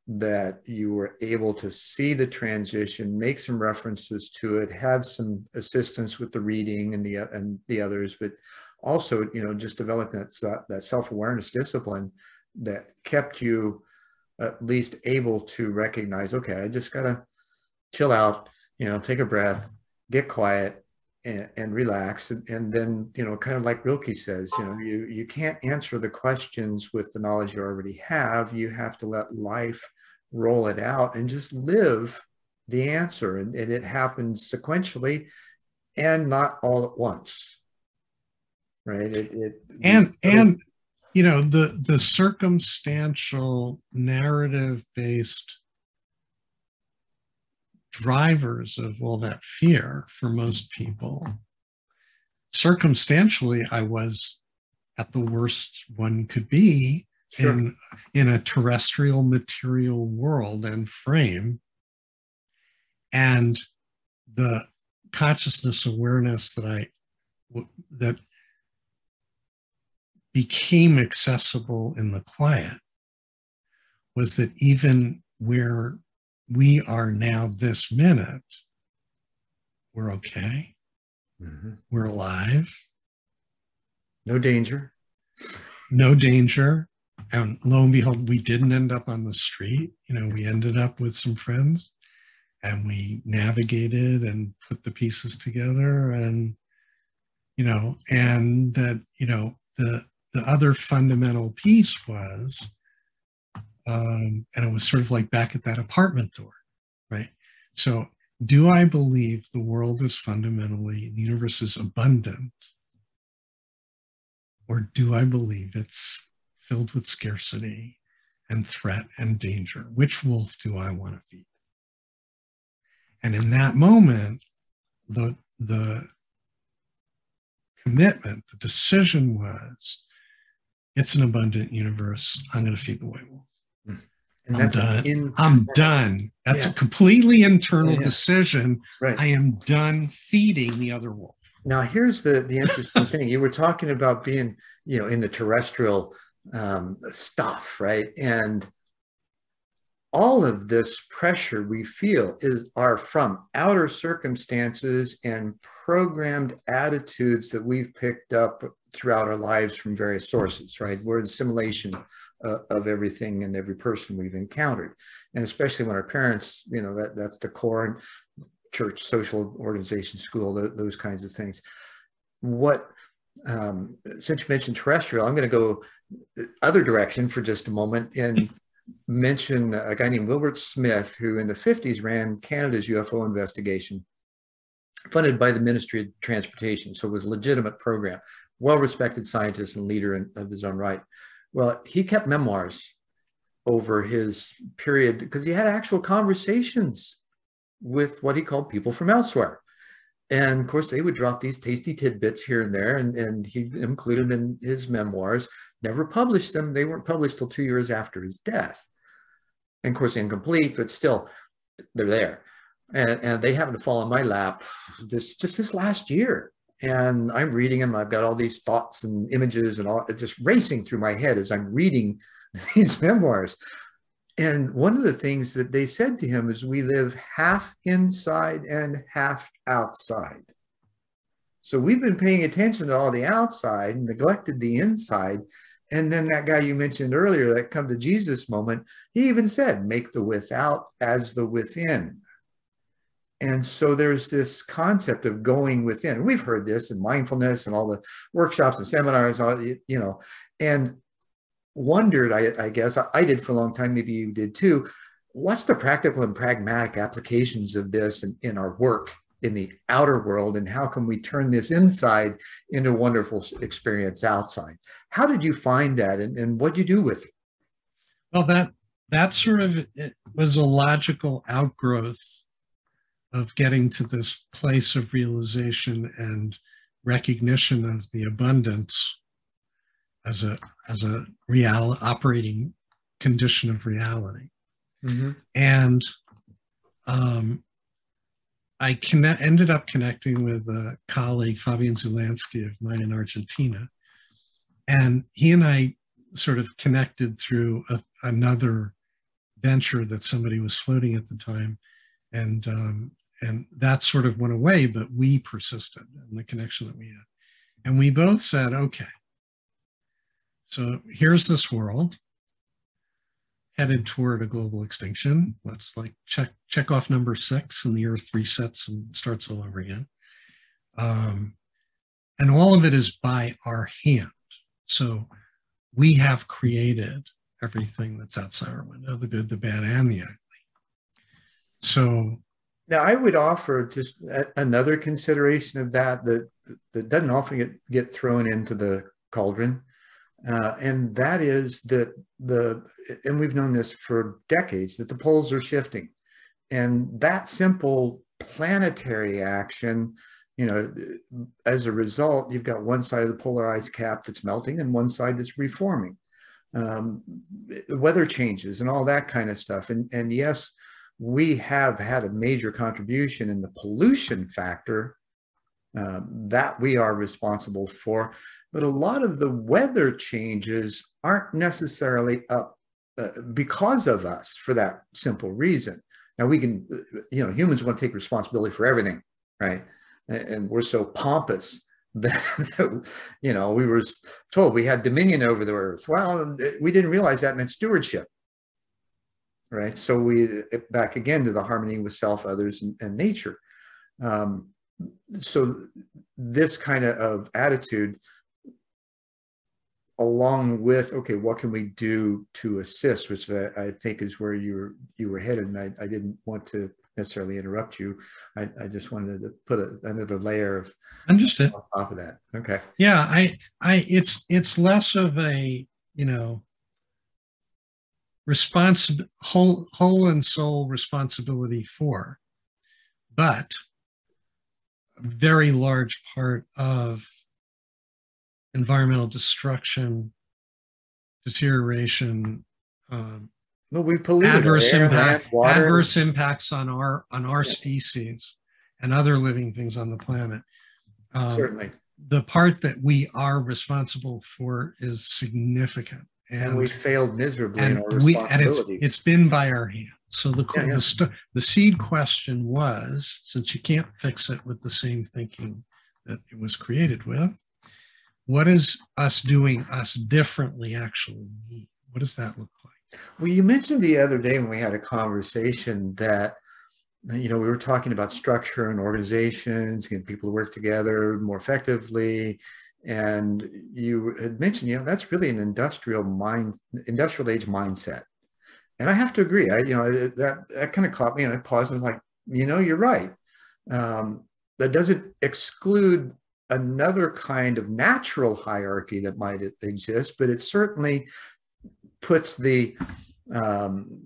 Speaker 1: that you were able to see the transition, make some references to it, have some assistance with the reading and the and the others, but also you know just developing that that self awareness discipline that kept you at least able to recognize, okay, I just gotta chill out, you know, take a breath, get quiet, and, and relax, and, and then you know, kind of like Rilke says, you know, you you can't answer the questions with the knowledge you already have. You have to let life roll it out and just live the answer, and, and it happens sequentially, and not all at once, right? It, it
Speaker 2: and and you know the the circumstantial narrative based drivers of all that fear for most people circumstantially i was at the worst one could be sure. in in a terrestrial material world and frame and the consciousness awareness that i that became accessible in the quiet was that even where we are now this minute, we're okay. Mm-hmm. We're alive.
Speaker 1: No danger.
Speaker 2: No danger. And lo and behold, we didn't end up on the street. You know, we ended up with some friends and we navigated and put the pieces together and, you know, and that, you know, the the other fundamental piece was, um, and it was sort of like back at that apartment door, right? So, do I believe the world is fundamentally, the universe is abundant? Or do I believe it's filled with scarcity and threat and danger? Which wolf do I want to feed? And in that moment, the, the commitment, the decision was it's an abundant universe. I'm going to feed the white wolf.
Speaker 1: And
Speaker 2: I'm done. I'm done. That's yeah. a completely internal yeah. decision.
Speaker 1: Right.
Speaker 2: I am done feeding the other wolf.
Speaker 1: Now, here's the the interesting thing. You were talking about being, you know, in the terrestrial um, stuff, right? And all of this pressure we feel is are from outer circumstances and programmed attitudes that we've picked up throughout our lives from various sources right we're in simulation uh, of everything and every person we've encountered and especially when our parents you know that that's the core and church social organization school those kinds of things what um, since you mentioned terrestrial i'm going to go other direction for just a moment and mention a guy named Wilbert Smith, who in the 50s ran Canada's UFO investigation, funded by the Ministry of Transportation. So it was a legitimate program, well-respected scientist and leader in, of his own right. Well, he kept memoirs over his period because he had actual conversations with what he called people from elsewhere. And of course, they would drop these tasty tidbits here and there, and, and he included them in his memoirs never published them. They weren't published till two years after his death. And of course, incomplete, but still, they're there. And, and they happened to fall in my lap this just this last year. And I'm reading them. I've got all these thoughts and images and all just racing through my head as I'm reading these memoirs. And one of the things that they said to him is, We live half inside and half outside. So we've been paying attention to all the outside and neglected the inside. And then that guy you mentioned earlier, that come to Jesus moment, he even said, make the without as the within. And so there's this concept of going within. We've heard this in mindfulness and all the workshops and seminars, you know, and wondered, I, I guess, I did for a long time, maybe you did too, what's the practical and pragmatic applications of this in, in our work in the outer world? And how can we turn this inside into a wonderful experience outside? How did you find that and, and what did you do with it?
Speaker 2: Well that that sort of was a logical outgrowth of getting to this place of realization and recognition of the abundance as a as a real operating condition of reality mm-hmm. and um, I connect, ended up connecting with a colleague, Fabian Zulansky of mine in Argentina. And he and I sort of connected through a, another venture that somebody was floating at the time. And, um, and that sort of went away, but we persisted in the connection that we had. And we both said, okay, so here's this world headed toward a global extinction. Let's like check check off number six, and the Earth resets and starts all over again. Um, and all of it is by our hand. So we have created everything that's outside our window, the good, the bad, and the ugly. So
Speaker 1: now I would offer just another consideration of that that that doesn't often get, get thrown into the cauldron uh, and that is that the, and we've known this for decades, that the poles are shifting. And that simple planetary action, you know, as a result, you've got one side of the polar ice cap that's melting and one side that's reforming. Um, weather changes and all that kind of stuff. And, and yes, we have had a major contribution in the pollution factor uh, that we are responsible for but a lot of the weather changes aren't necessarily up uh, because of us for that simple reason. Now we can, you know, humans want to take responsibility for everything, right? And, and we're so pompous that, you know, we were told we had dominion over the earth. Well, we didn't realize that meant stewardship, right? So we back again to the harmony with self, others, and, and nature. Um, so this kind of, of attitude along with okay what can we do to assist which i think is where you were you were headed and i, I didn't want to necessarily interrupt you i, I just wanted to put a, another layer of
Speaker 2: understood
Speaker 1: on top of that okay
Speaker 2: yeah i i it's it's less of a you know responsible whole whole and soul responsibility for but a very large part of environmental destruction, deterioration, um,
Speaker 1: well, we polluted
Speaker 2: adverse impact, adverse impacts on our on our yeah. species and other living things on the planet.
Speaker 1: Um, Certainly,
Speaker 2: the part that we are responsible for is significant,
Speaker 1: and,
Speaker 2: and
Speaker 1: we failed miserably
Speaker 2: and
Speaker 1: in our
Speaker 2: we and it's it's been by our hand. So the
Speaker 1: Yeah, yeah.
Speaker 2: the the seed question was, since you can't fix it with the same thinking that it was created with, what is us doing us differently actually mean? What does that look like?
Speaker 1: Well, you mentioned the other day when we had a conversation that you know we were talking about structure and organizations, getting people to work together more effectively, and you had mentioned you know that's really an industrial mind, industrial age mindset, and I have to agree. I you know that that kind of caught me, and I paused and was like, you know, you're right. Um, that doesn't exclude another kind of natural hierarchy that might exist, but it certainly puts the um,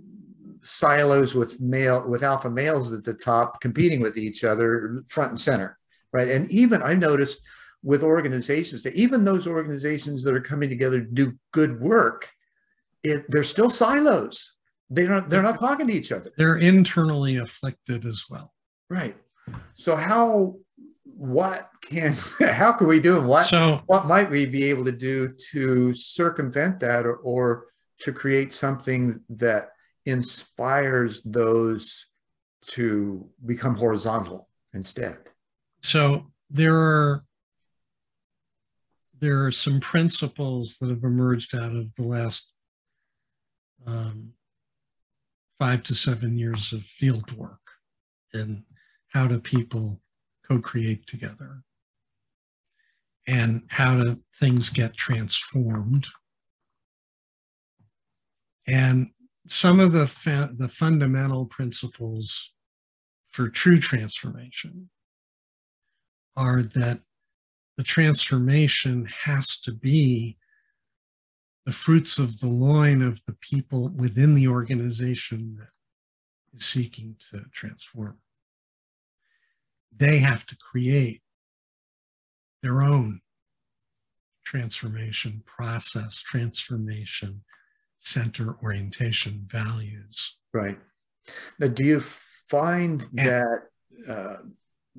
Speaker 1: silos with male with alpha males at the top competing with each other front and center right and even i noticed with organizations that even those organizations that are coming together to do good work it, they're still silos. They're not they're not talking to each other.
Speaker 2: They're internally afflicted as well.
Speaker 1: right. So how what can how can we do and what
Speaker 2: So
Speaker 1: what might we be able to do to circumvent that or, or to create something that inspires those to become horizontal instead?
Speaker 2: So there are there are some principles that have emerged out of the last um, five to seven years of field work and how do people co-create together and how do things get transformed. And some of the fa- the fundamental principles for true transformation are that the transformation has to be the fruits of the loin of the people within the organization that is seeking to transform. They have to create their own transformation process, transformation, center orientation, values.
Speaker 1: right now do you find
Speaker 2: And-
Speaker 1: that uh,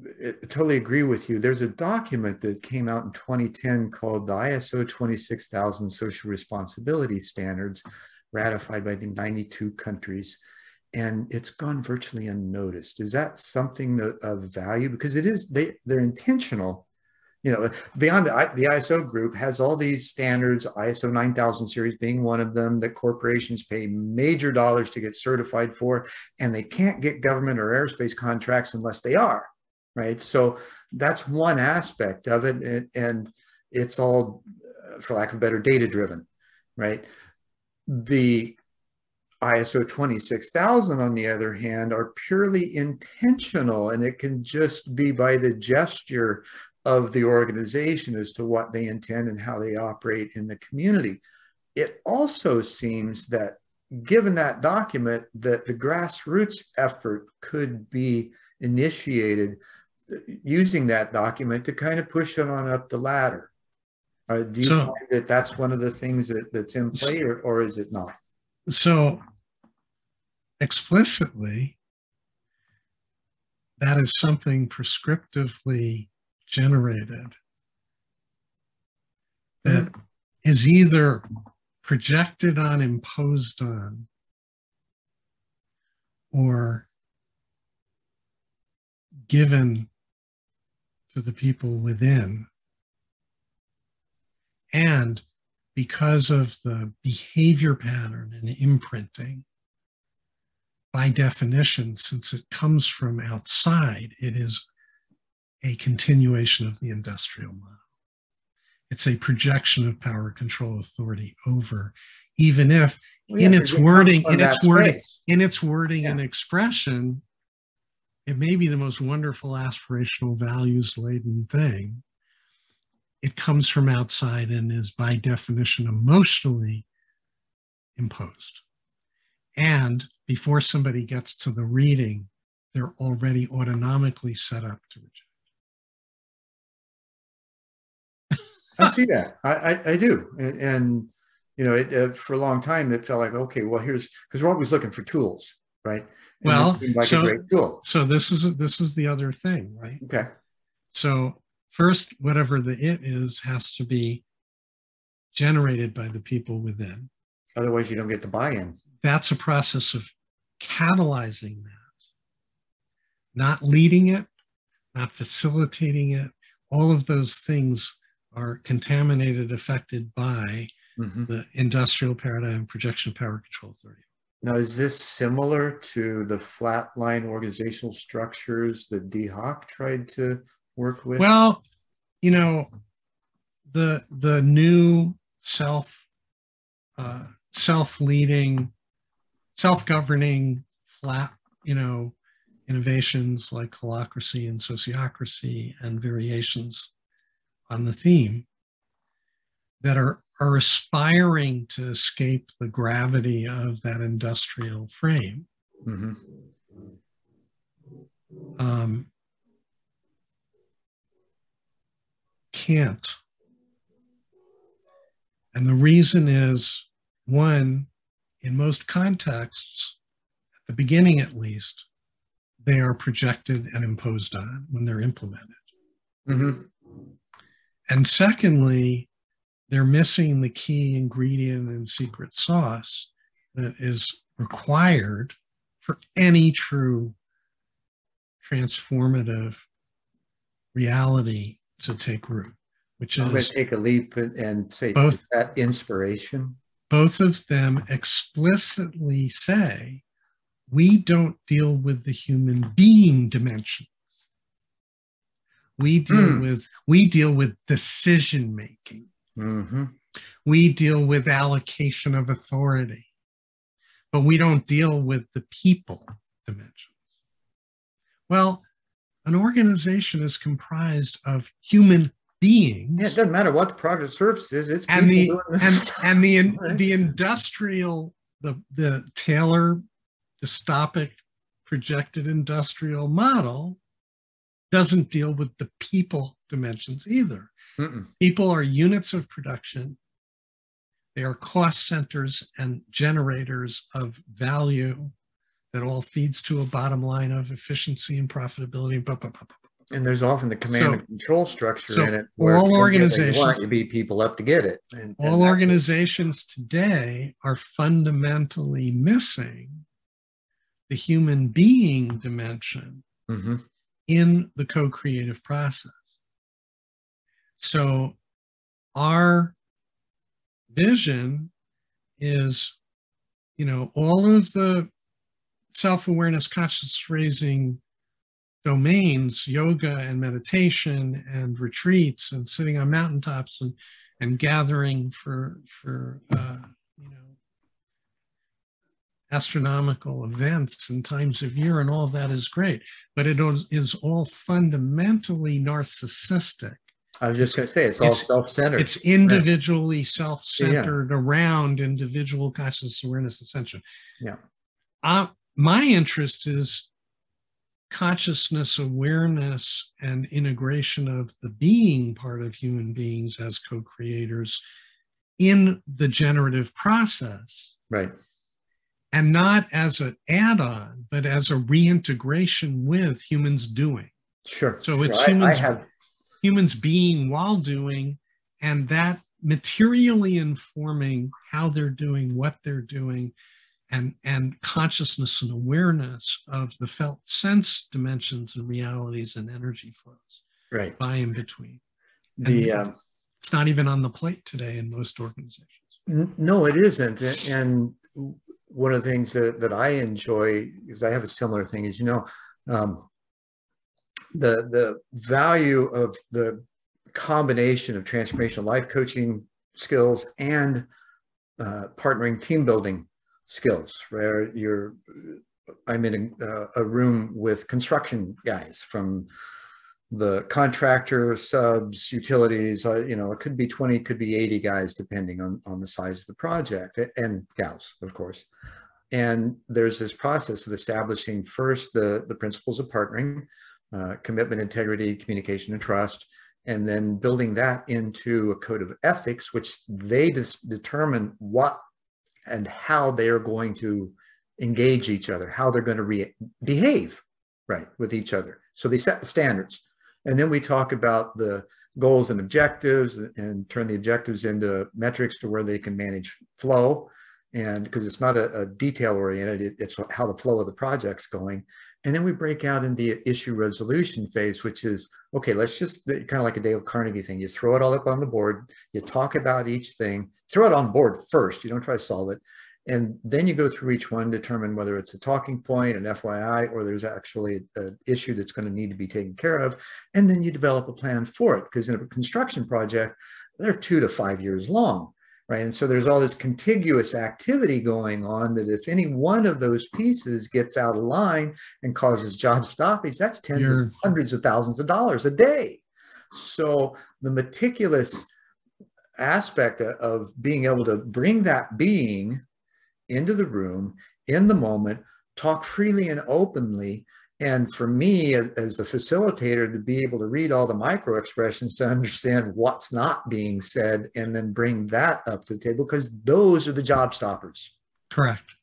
Speaker 1: I totally agree with you. There's a document that came out in 2010 called the ISO 26000 Social Responsibility Standards, ratified by the 92 countries, and it's gone virtually unnoticed. Is that something that, of value? Because it is they they're intentional. You know, beyond the, the ISO group has all these standards, ISO 9000 series being one of them, that corporations pay major dollars to get certified for, and they can't get government or aerospace contracts unless they are right? So that's one aspect of it, and, and it's all, for lack of better, data driven, right? The ISO 26000, on the other hand, are purely intentional, and it can just be by the gesture of the organization as to what they intend and how they operate in the community. It also seems that given that document that the grassroots effort could be initiated using that document to kind of push it on up the ladder. Uh, do you
Speaker 2: So-
Speaker 1: find that that's one of the things that, that's in play, or, or is it not?
Speaker 2: So, explicitly, that is something prescriptively generated that is either projected on, imposed on, or given to the people within. And because of the behavior pattern and imprinting, by definition, since it comes from outside, it is a continuation of the industrial model. It's a projection of power, control, authority over, even if
Speaker 1: Well,
Speaker 2: in
Speaker 1: its
Speaker 2: its
Speaker 1: 'cause it comes
Speaker 2: wording, in its wording, in its wording
Speaker 1: Yeah.
Speaker 2: and expression, it may be the most wonderful aspirational values laden thing. It comes from outside and is by definition emotionally imposed. And before somebody gets to the reading, they're already autonomically set up to reject.
Speaker 1: I see that. I, I, I do. And, and you know, it, uh, for a long time, it felt like, okay, well, here's, because we're always looking for tools, right? And
Speaker 2: Well,
Speaker 1: like
Speaker 2: so-
Speaker 1: a great tool.
Speaker 2: So this is this is the other thing, right?
Speaker 1: Okay.
Speaker 2: So first, whatever the it is has to be generated by the people within.
Speaker 1: Otherwise, you don't get the buy-in.
Speaker 2: That's a process of catalyzing that, not leading it, not facilitating it. All of those things are contaminated, affected by mm-hmm. the industrial paradigm projection power control theory.
Speaker 1: Now, is this similar to the flatline organizational structures that Dee Hock tried to work with?
Speaker 2: Well, you know, the the new self uh, self-leading, self-governing, flat, you know, innovations like holacracy and sociocracy and variations on the theme that are are aspiring to escape the gravity of that industrial frame. Mm-hmm. Um, can't. And the reason is one, in most contexts, at the beginning at least, they are projected and imposed on when they're implemented. Mm-hmm. And secondly, they're missing the key ingredient and secret sauce that is required for any true transformative reality to take root, which
Speaker 1: I'm
Speaker 2: is
Speaker 1: going to take a leap and say both that inspiration.
Speaker 2: Both of them explicitly say we don't deal with the human being dimensions. We deal mm. with we deal with decision making. Mm-hmm. We deal with allocation of authority, but we don't deal with the people dimensions. Well, an organization is comprised of human beings.
Speaker 1: Yeah, it doesn't matter what the product service is. It's
Speaker 2: and the and, and the right? the industrial the the Taylor dystopic projected industrial model doesn't deal with the people dimensions either. Mm-mm. People are units of production. They are cost centers and generators of value that all feeds to a bottom line of efficiency and profitability. Blah, blah, blah,
Speaker 1: and there's often the command so, and control structure
Speaker 2: so
Speaker 1: in it.
Speaker 2: All organizations want,
Speaker 1: you beat people up to get it.
Speaker 2: And, all and organizations today are fundamentally missing the human being dimension mm-hmm. in the co-creative process. So our vision is, you know, all of the self-awareness, conscious raising domains, yoga and meditation and retreats and sitting on mountaintops and, and gathering for, for uh, you know, astronomical events and times of year and all of that is great, but it is all fundamentally narcissistic
Speaker 1: I was just going to say it's all it's, self-centered.
Speaker 2: It's individually right. self-centered yeah. around individual consciousness, awareness ascension.
Speaker 1: Yeah.
Speaker 2: Uh, my interest is consciousness awareness and integration of the being part of human beings as co-creators in the generative process.
Speaker 1: Right.
Speaker 2: And not as an add-on, but as a reintegration with humans doing.
Speaker 1: Sure.
Speaker 2: So it's humans.
Speaker 1: I, I have
Speaker 2: humans being while doing, and that materially informing how they're doing, what they're doing, and, and consciousness and awareness of the felt sense dimensions and realities and energy flows.
Speaker 1: Right.
Speaker 2: By in between.
Speaker 1: the um,
Speaker 2: it's not even on the plate today in most organizations.
Speaker 1: no, it isn't. And one of the things that, that I enjoy is I have a similar thing, as you know, um, the the value of the combination of transformational life coaching skills and uh, partnering team building skills where you're i'm in a, a, room with construction guys from the contractor subs utilities uh, you know it could be 20 could be 80 guys depending on on the size of the project and gals of course. And there's this process of establishing first the the principles of partnering uh, commitment, integrity, communication, and trust, and then building that into a code of ethics, which they determine what and how they are going to engage each other, how they're going to behave, right, with each other. So they set the standards. And then we talk about the goals and objectives and turn the objectives into metrics to where they can manage flow. and because it's not a, a detail oriented, it, it's how the flow of the project's going. And then we break out in the issue resolution phase, which is okay, let's just kind of like a Dale Carnegie thing. You throw it all up on the board, you talk about each thing, throw it on board first, you don't try to solve it. And then you go through each one, determine whether it's a talking point, an FYI, or there's actually an issue that's going to need to be taken care of. And then you develop a plan for it. Because in a construction project, they're two to five years long right? And so there's all this contiguous activity going on that if any one of those pieces gets out of line and causes job stoppage, that's 10s of hundreds of thousands of dollars a day. So the meticulous aspect of being able to bring that being into the room in the moment, talk freely and openly, and for me, as the facilitator, to be able to read all the micro expressions to understand what's not being said and then bring that up to the table, because those are the job stoppers.
Speaker 2: Correct.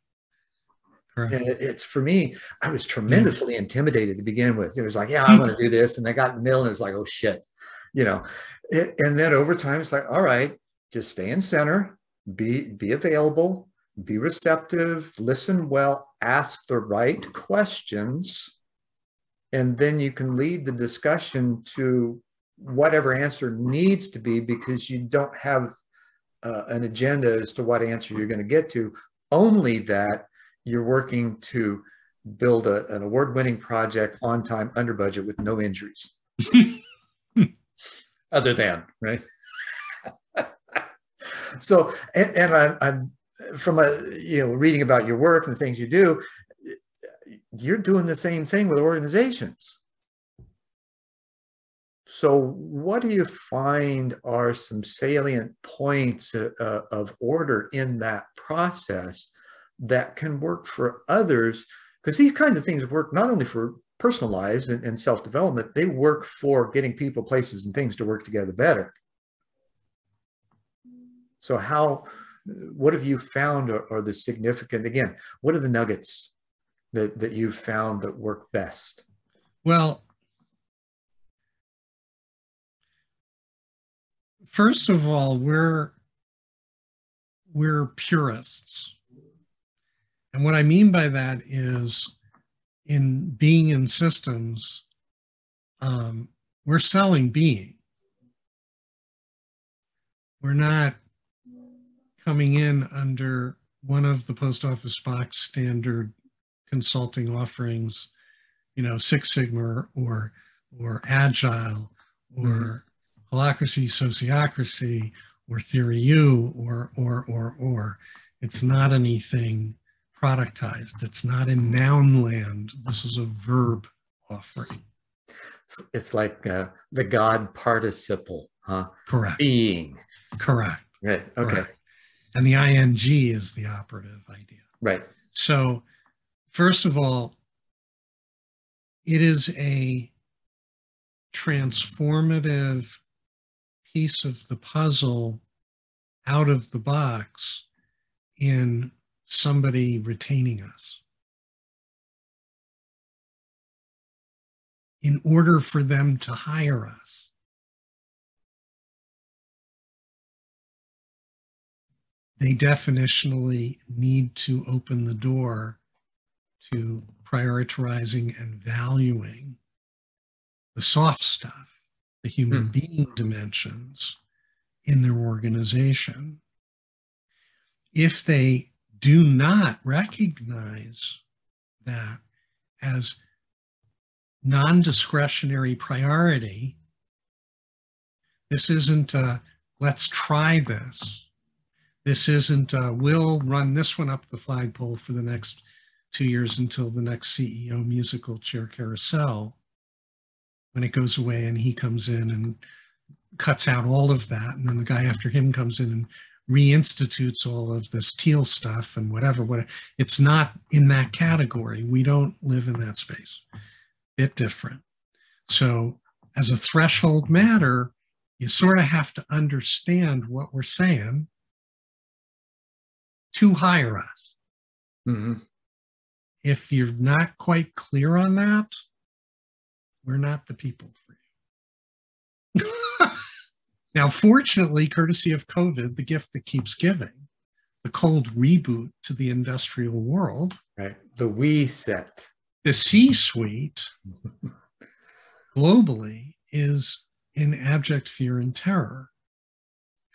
Speaker 1: Correct. And it's for me, I was mm. tremendously intimidated to begin with. It was like, yeah, I'm mm. going to do this. And I got in the middle and it's like, oh shit, you know. It, and then over time, it's like, all right, just stay in center, be be available, be receptive, listen well, ask the right questions and then you can lead the discussion to whatever answer needs to be because you don't have uh, an agenda as to what answer you're going to get to. Only that you're working to build a, an award-winning project on time under budget with no injuries. Other than right? So and, and I, i'm from a you know reading about your work and the things you do you're doing the same thing with organizations. So, what do you find are some salient points uh, uh, of order in that process that can work for others? Because these kinds of things work not only for personal lives and, and self development, they work for getting people, places, and things to work together better. So, how, what have you found are, are the significant, again, what are the nuggets that, that you've found that work best?
Speaker 2: Well, first of all, we're we're purists. And what I mean by that is in being in systems, um, we're selling being. We're not coming in under one of the post office box standard consulting offerings, you know, Six Sigma or or Agile or mm-hmm. Holacracy, Sociocracy or Theory U or or or or. It's not anything productized. It's not in noun land. This is a verb offering.
Speaker 1: It's like uh, the God participle, huh?
Speaker 2: Correct.
Speaker 1: Being.
Speaker 2: Correct.
Speaker 1: Right. Okay. Correct.
Speaker 2: And the ing is the operative idea.
Speaker 1: Right.
Speaker 2: So First of all, it is a transformative piece of the puzzle out of the box in somebody retaining us. In order for them to hire us. They definitionally need to open the door to prioritizing and valuing the soft stuff, the human hmm. being dimensions in their organization. If they do not recognize that as non discretionary priority, this isn't a let's try this. This isn't a we'll run this one up the flagpole for the next two years until the next CEO musical chair carousel when it goes away and he comes in and cuts out all of that. And then the guy after him comes in and reinstitutes all of this teal stuff and whatever. What it's not in that category. We don't live in that space. Bit different. So as a threshold matter, you sort of have to understand what we're saying to hire us. Mm-hmm if you're not quite clear on that, we're not the people for you. now, fortunately, courtesy of COVID, the gift that keeps giving, the cold reboot to the industrial world.
Speaker 1: Right. The we set.
Speaker 2: The C suite globally is in abject fear and terror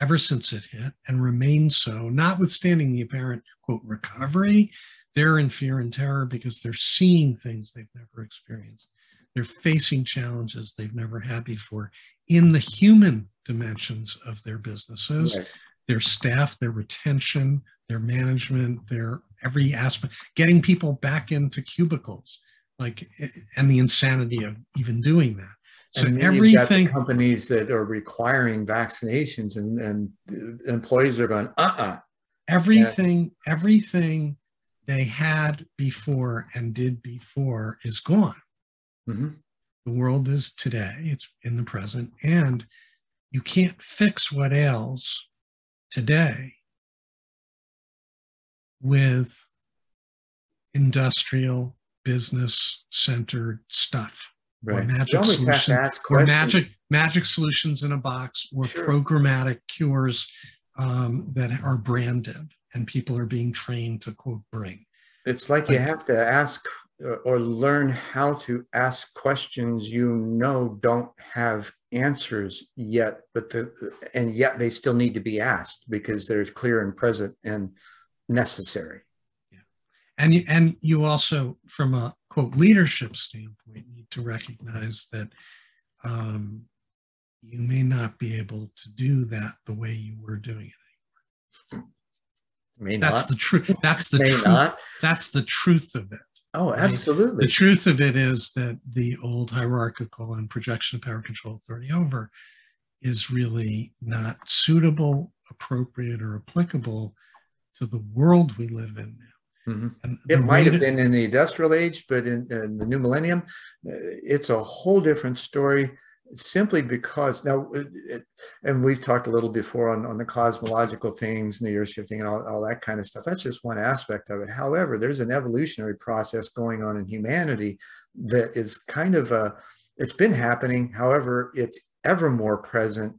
Speaker 2: ever since it hit and remains so, notwithstanding the apparent quote recovery. They're in fear and terror because they're seeing things they've never experienced. They're facing challenges they've never had before in the human dimensions of their businesses, right. their staff, their retention, their management, their every aspect, getting people back into cubicles, like, eh, and the insanity of even doing that.
Speaker 1: So and everything companies that are requiring vaccinations and, and employees are going, uh-uh.
Speaker 2: Everything, everything they had before and did before is gone. Mm-hmm. The world is today, it's in the present, and you can't fix what ails today with industrial business centered stuff
Speaker 1: right.
Speaker 2: or magic solutions or magic magic solutions in a box or sure. programmatic cures um, that are branded and people are being trained to quote bring.
Speaker 1: It's like, like you have to ask uh, or learn how to ask questions you know don't have answers yet but the and yet they still need to be asked because they're clear and present and necessary.
Speaker 2: Yeah. And you, and you also from a quote leadership standpoint need to recognize that um, you may not be able to do that the way you were doing it.
Speaker 1: anymore may
Speaker 2: that's
Speaker 1: not.
Speaker 2: the truth that's the may truth not. that's the truth of it
Speaker 1: Oh, absolutely.
Speaker 2: The truth of it is that the old hierarchical and projection of power control authority over is really not suitable, appropriate, or applicable to the world we live in now.
Speaker 1: Mm-hmm. It might have been in the industrial age, but in, in the new millennium, uh, it's a whole different story simply because now, it, and we've talked a little before on, on the cosmological things, New Year shifting and all, all that kind of stuff. That's just one aspect of it. However, there's an evolutionary process going on in humanity that is kind of a, it's been happening. However, it's ever more present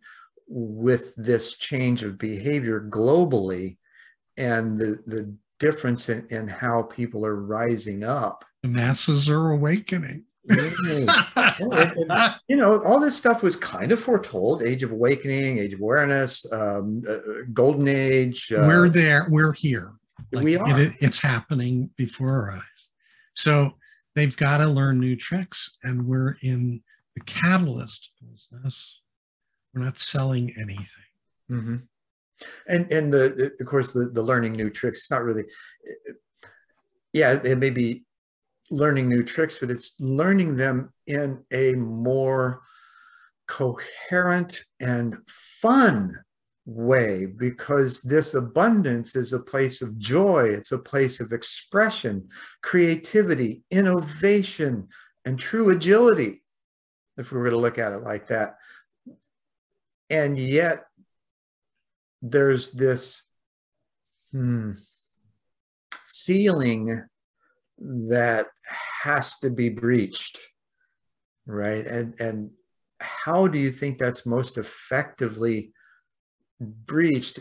Speaker 1: with this change of behavior globally and the, the difference in, in how people are rising up.
Speaker 2: The masses are awakening
Speaker 1: you know, all this stuff was kind of foretold. Age of Awakening, Age of Awareness, um, uh, Golden Age.
Speaker 2: Uh, we're there. We're here.
Speaker 1: Like we are.
Speaker 2: It, it's happening before our eyes. So they've got to learn new tricks, and we're in the catalyst business. We're not selling anything.
Speaker 1: Mm-hmm. And and the, the, of course the the learning new tricks. It's not really. Yeah, it may be learning new tricks, but it's learning them in a more coherent and fun way because this abundance is a place of joy, it's a place of expression, creativity, innovation, and true agility, if we were to look at it like that. And yet, there's this hmm, ceiling that has to be breached right? And and how do you think that's most effectively breached?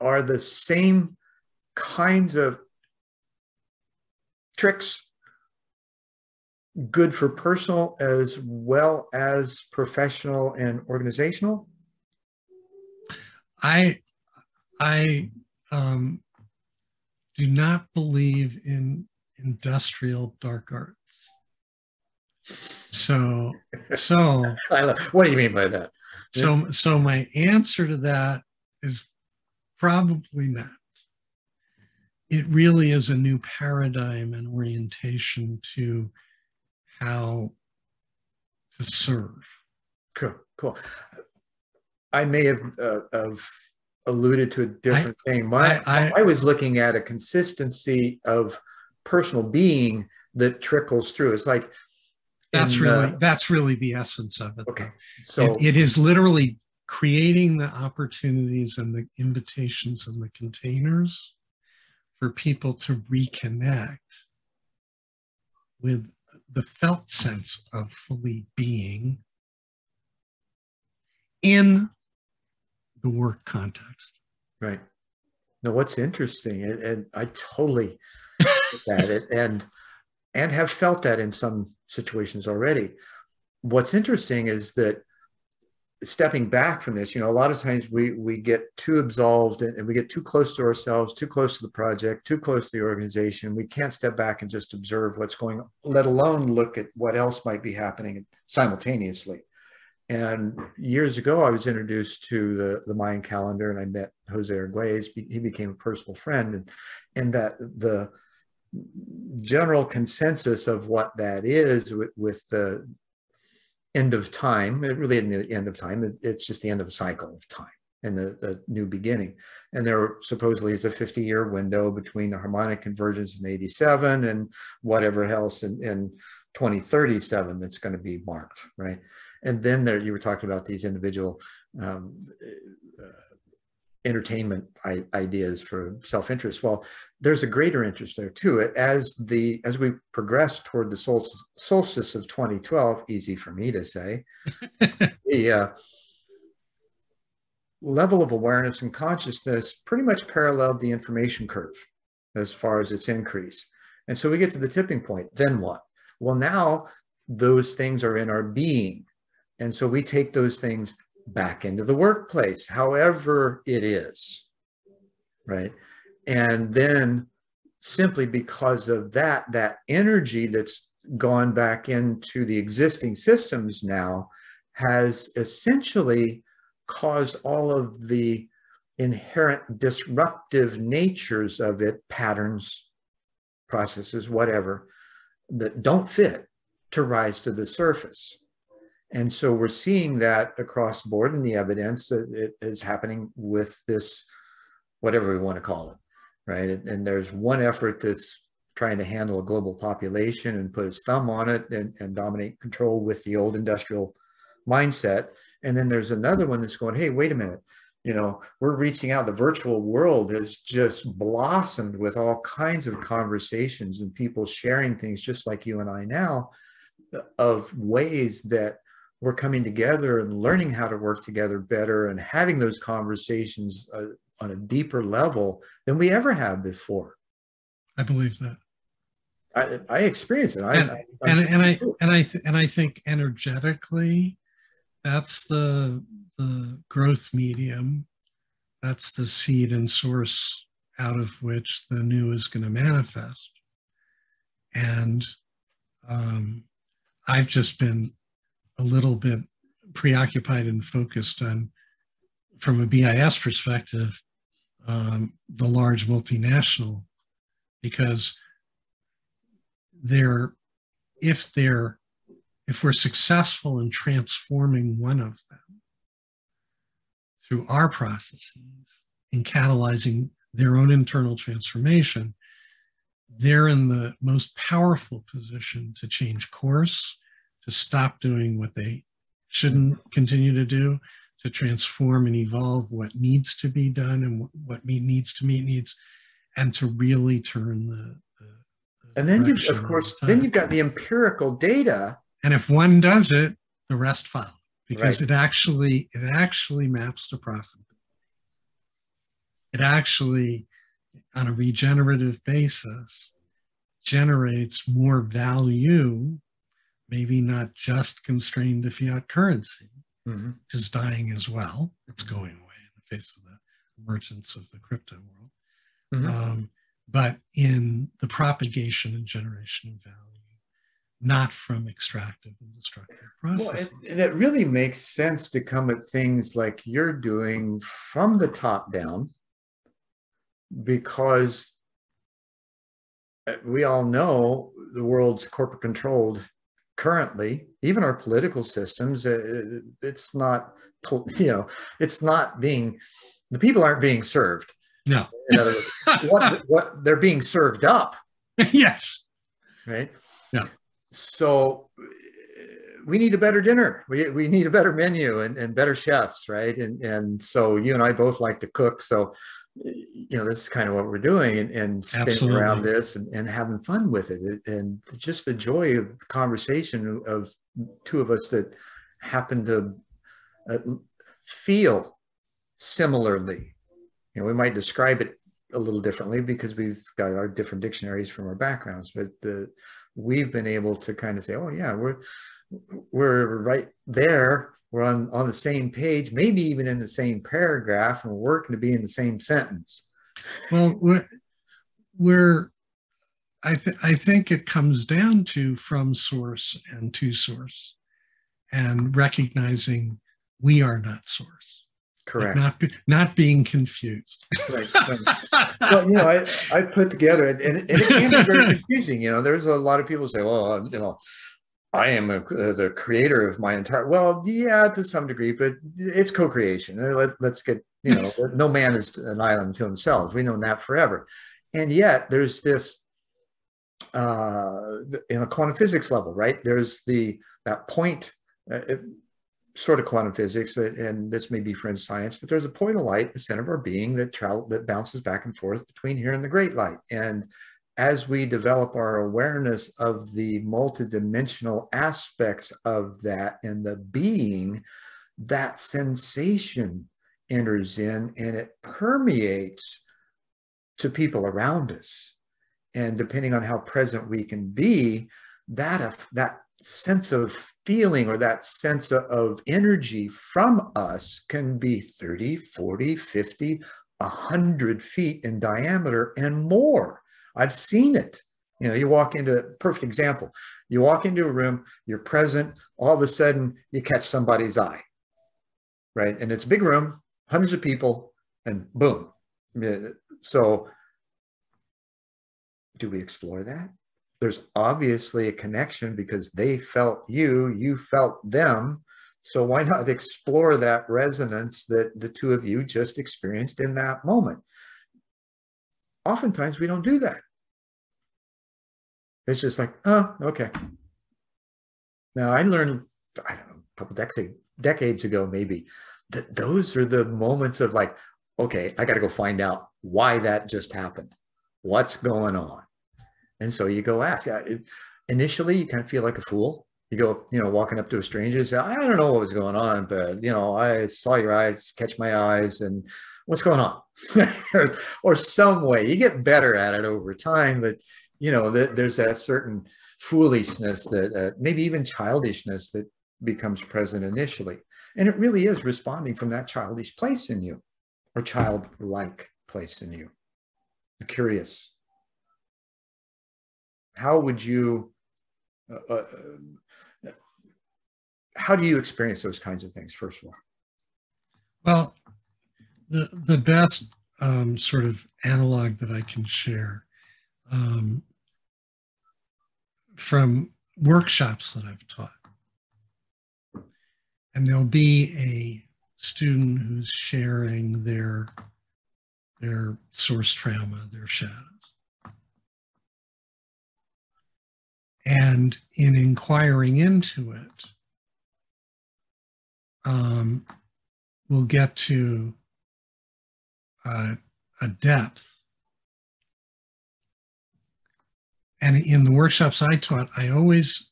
Speaker 1: Are the same kinds of tricks good for personal as well as professional and organizational?
Speaker 2: I i um, do not believe in industrial dark arts. So, so
Speaker 1: what do you mean by that?
Speaker 2: So, so my answer to that is probably not. It really is a new paradigm and orientation to how to serve.
Speaker 1: Cool, cool. I may have, uh, have alluded to a different I, thing. My, I, I, I was looking at a consistency of personal being that trickles through. It's like
Speaker 2: that's in, really uh, that's really the essence of it.
Speaker 1: Okay, so
Speaker 2: it, it is literally creating the opportunities and the invitations and the containers for people to reconnect with the felt sense of fully being in the work context.
Speaker 1: Right. Now, what's interesting, and, and I totally get it, and and have felt that in some situations already. What's interesting is that stepping back from this, you know, a lot of times we we get too absolved and, we get too close to ourselves, too close to the project, too close to the organization. We can't step back and just observe what's going on, let alone look at what else might be happening simultaneously. And years ago, I was introduced to the, the Mayan calendar and I met Jose Argüelles. He became a personal friend and, and that the general consensus of what that is with, with the end of time, it really isn't the end of time, it's just the end of a cycle of time and the, the new beginning. And there supposedly is a 50 year window between the harmonic convergence in 87 and whatever else in, in 2037 that's going to be marked, right? And then there, you were talking about these individual um, entertainment ideas for self-interest. Well, there's a greater interest there too. As the as we progress toward the solstice, solstice of 2012, easy for me to say, the uh, level of awareness and consciousness pretty much paralleled the information curve as far as its increase. And so we get to the tipping point. Then what? Well, now those things are in our being. And so we take those things back into the workplace, however it is, right? And then simply because of that, that energy that's gone back into the existing systems now has essentially caused all of the inherent disruptive natures of it, patterns, processes, whatever, that don't fit to rise to the surface. And so we're seeing that across board in the evidence that it is happening with this, whatever we want to call it, right? And, and, there's one effort that's trying to handle a global population and put its thumb on it and, and dominate control with the old industrial mindset. And then there's another one that's going, hey, wait a minute, you know, we're reaching out. The virtual world has just blossomed with all kinds of conversations and people sharing things just like you and I now of ways that we're coming together and learning how to work together better and having those conversations uh, on a deeper level than we ever have before.
Speaker 2: I believe that.
Speaker 1: I, I experience it. I,
Speaker 2: and, I, and, and I and I th- and I think energetically, that's the the growth medium. That's the seed and source out of which the new is going to manifest. And um, I've just been a little bit preoccupied and focused on, from a BIS perspective, um, the large multinational, because they're, if they're, if we're successful in transforming one of them through our processes in catalyzing their own internal transformation, they're in the most powerful position to change course to stop doing what they shouldn't continue to do, to transform and evolve what needs to be done and what needs to meet needs, and to really turn the. the,
Speaker 1: and then you, of course, then you've got the empirical data.
Speaker 2: And if one does it, the rest follow because right. it actually it actually maps to profit. It actually, on a regenerative basis, generates more value maybe not just constrained to fiat currency, mm-hmm. which is dying as well. It's mm-hmm. going away in the face of the emergence of the crypto world. Mm-hmm. Um, but in the propagation and generation of value, not from extractive and destructive processes. Well,
Speaker 1: and it really makes sense to come at things like you're doing from the top down, because uh, we all know the world's corporate controlled currently, even our political systems, uh, it's not, you know, it's not being, the people aren't being served.
Speaker 2: No.
Speaker 1: In other words, what, what they're being served up.
Speaker 2: yes.
Speaker 1: Right.
Speaker 2: Yeah.
Speaker 1: So uh, we need a better dinner. We, we need a better menu and, and better chefs, right? And and so you and I both like to cook. So you know, this is kind of what we're doing and, and spinning Absolutely. around this and, and having fun with it. And just the joy of the conversation of two of us that happen to uh, feel similarly. You know, we might describe it a little differently because we've got our different dictionaries from our backgrounds, but the we've been able to kind of say, oh yeah, we're we're right there. We're on on the same page, maybe even in the same paragraph, and we're working to be in the same sentence.
Speaker 2: Well, we're, we're I, th- I think it comes down to from source and to source and recognizing we are not source.
Speaker 1: Correct.
Speaker 2: Like not, be, not being confused.
Speaker 1: Right, right. well, you know, I, I put together, and, and, it can be very confusing. You know, there's a lot of people say, well, you know, I am a, uh, the creator of my entire. Well, yeah, to some degree, but it's co-creation. Uh, let, let's get you know, no man is an island to himself. We've known that forever, and yet there's this uh, in a quantum physics level, right? There's the that point. Uh, sort of quantum physics, and this may be fringe science, but there's a point of light, the center of our being, that travel that bounces back and forth between here and the great light. And as we develop our awareness of the multidimensional aspects of that and the being, that sensation enters in and it permeates to people around us. And depending on how present we can be, that, uh, that sense of feeling or that sense of energy from us can be 30, 40, 50, 100 feet in diameter and more. I've seen it. You know, you walk into a perfect example. You walk into a room, you're present, all of a sudden you catch somebody's eye, right? And it's big room, hundreds of people, and boom. So, do we explore that? There's obviously a connection because they felt you, you felt them. So, why not explore that resonance that the two of you just experienced in that moment? Oftentimes, we don't do that. It's just like, oh, okay. Now, I learned, I don't know, a couple decades, decades ago, maybe, that those are the moments of like, okay, I got to go find out why that just happened. What's going on? And so you go ask. Initially, you kind of feel like a fool. You go, you know, walking up to a stranger and say, I don't know what was going on, but, you know, I saw your eyes catch my eyes and what's going on? or, or some way. You get better at it over time, but, you know, that there's that certain foolishness that uh, maybe even childishness that becomes present initially. And it really is responding from that childish place in you or childlike place in you, the curious. How would you, uh, uh, how do you experience those kinds of things, first of all?
Speaker 2: Well, the, the best um, sort of analog that I can share um, from workshops that I've taught and there'll be a student who's sharing their their source trauma, their shadows. And in inquiring into it, um, we'll get to uh, a depth. And in the workshops I taught, I always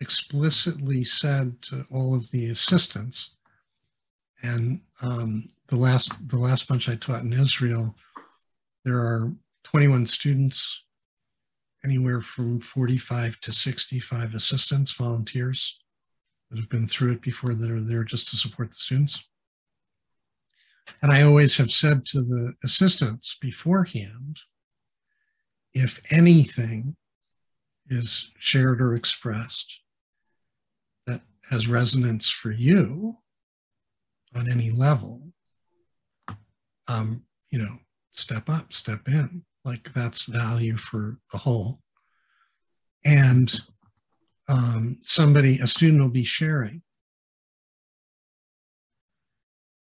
Speaker 2: explicitly said to all of the assistants, and um, the last the last bunch I taught in Israel, there are 21 students, anywhere from 45 to 65 assistants, volunteers that have been through it before that are there just to support the students. And I always have said to the assistants beforehand, if anything is shared or expressed that has resonance for you on any level, um, you know, step up, step in. Like that's value for the whole. And um, somebody, a student will be sharing.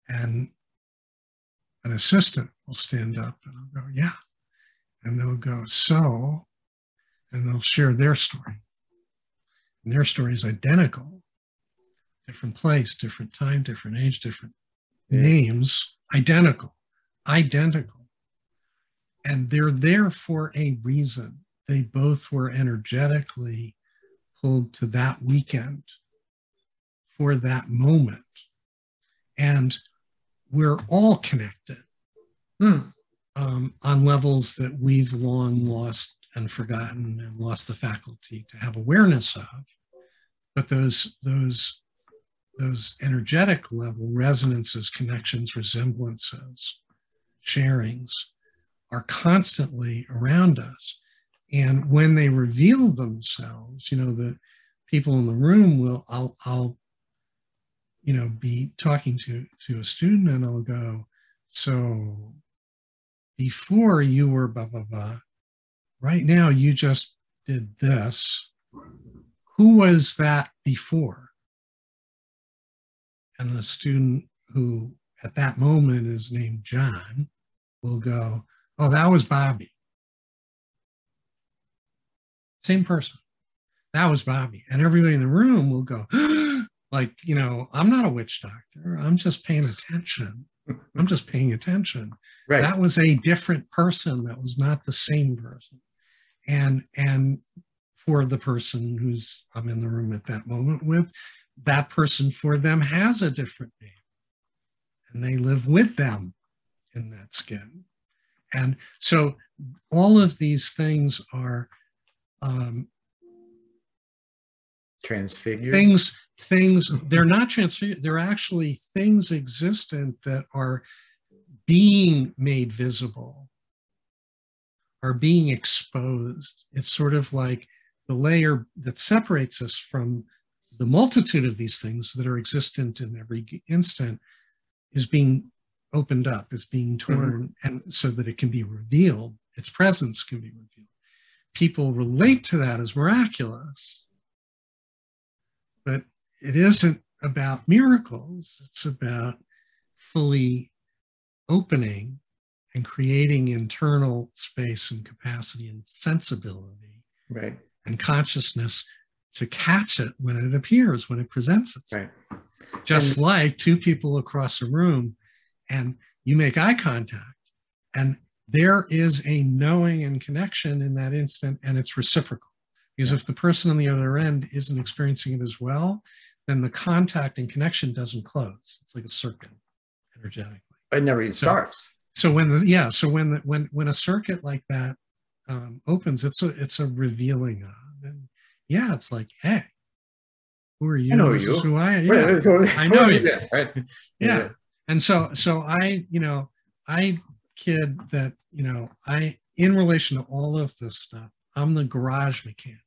Speaker 2: And an assistant will stand up and go, yeah. And they'll go, so, and they'll share their story. And their story is identical different place, different time, different age, different names, identical, identical. And they're there for a reason. They both were energetically pulled to that weekend for that moment. And we're all connected.
Speaker 1: Hmm.
Speaker 2: um, on levels that we've long lost and forgotten and lost the faculty to have awareness of. But those those those energetic level resonances, connections, resemblances, sharings are constantly around us. And when they reveal themselves, you know, the people in the room will, I'll, I'll, you know, be talking to, to a student and I'll go, so before you were blah, blah, blah, right now you just did this. Who was that before? And the student who at that moment is named John will go, Oh, that was Bobby. Same person. That was Bobby. And everybody in the room will go, like, you know, I'm not a witch doctor. I'm just paying attention. I'm just paying attention. Right. That was a different person. That was not the same person. And and for the person who's I'm in the room at that moment with, that person for them has a different name. And they live with them in that skin. And so all of these things are um,
Speaker 1: transfigured
Speaker 2: things things they're not transfigured they're actually things existent that are being made visible are being exposed it's sort of like the layer that separates us from the multitude of these things that are existent in every instant is being opened up, is being mm-hmm. torn, mm-hmm. and so that it can be revealed, its presence can be revealed. People relate to that as miraculous, but it isn't about miracles. It's about fully opening and creating internal space and capacity and sensibility
Speaker 1: right.
Speaker 2: and consciousness to catch it when it appears, when it presents itself. Right. Just and, like two people across a room and you make eye contact and there is a knowing and connection in that instant and it's reciprocal because yeah. if the person on the other end isn't experiencing it as well then the contact and connection doesn't close. It's like a circuit energetically.
Speaker 1: It never even so, starts.
Speaker 2: so when the yeah so when the, when when a circuit like that um, opens it's a it's a revealing of and yeah it's like hey who are you?
Speaker 1: I know this you.
Speaker 2: who I, yeah, I know you. Right? Yeah. And so so i you know i kid that you know i in relation to all of this stuff i'm the garage mechanic.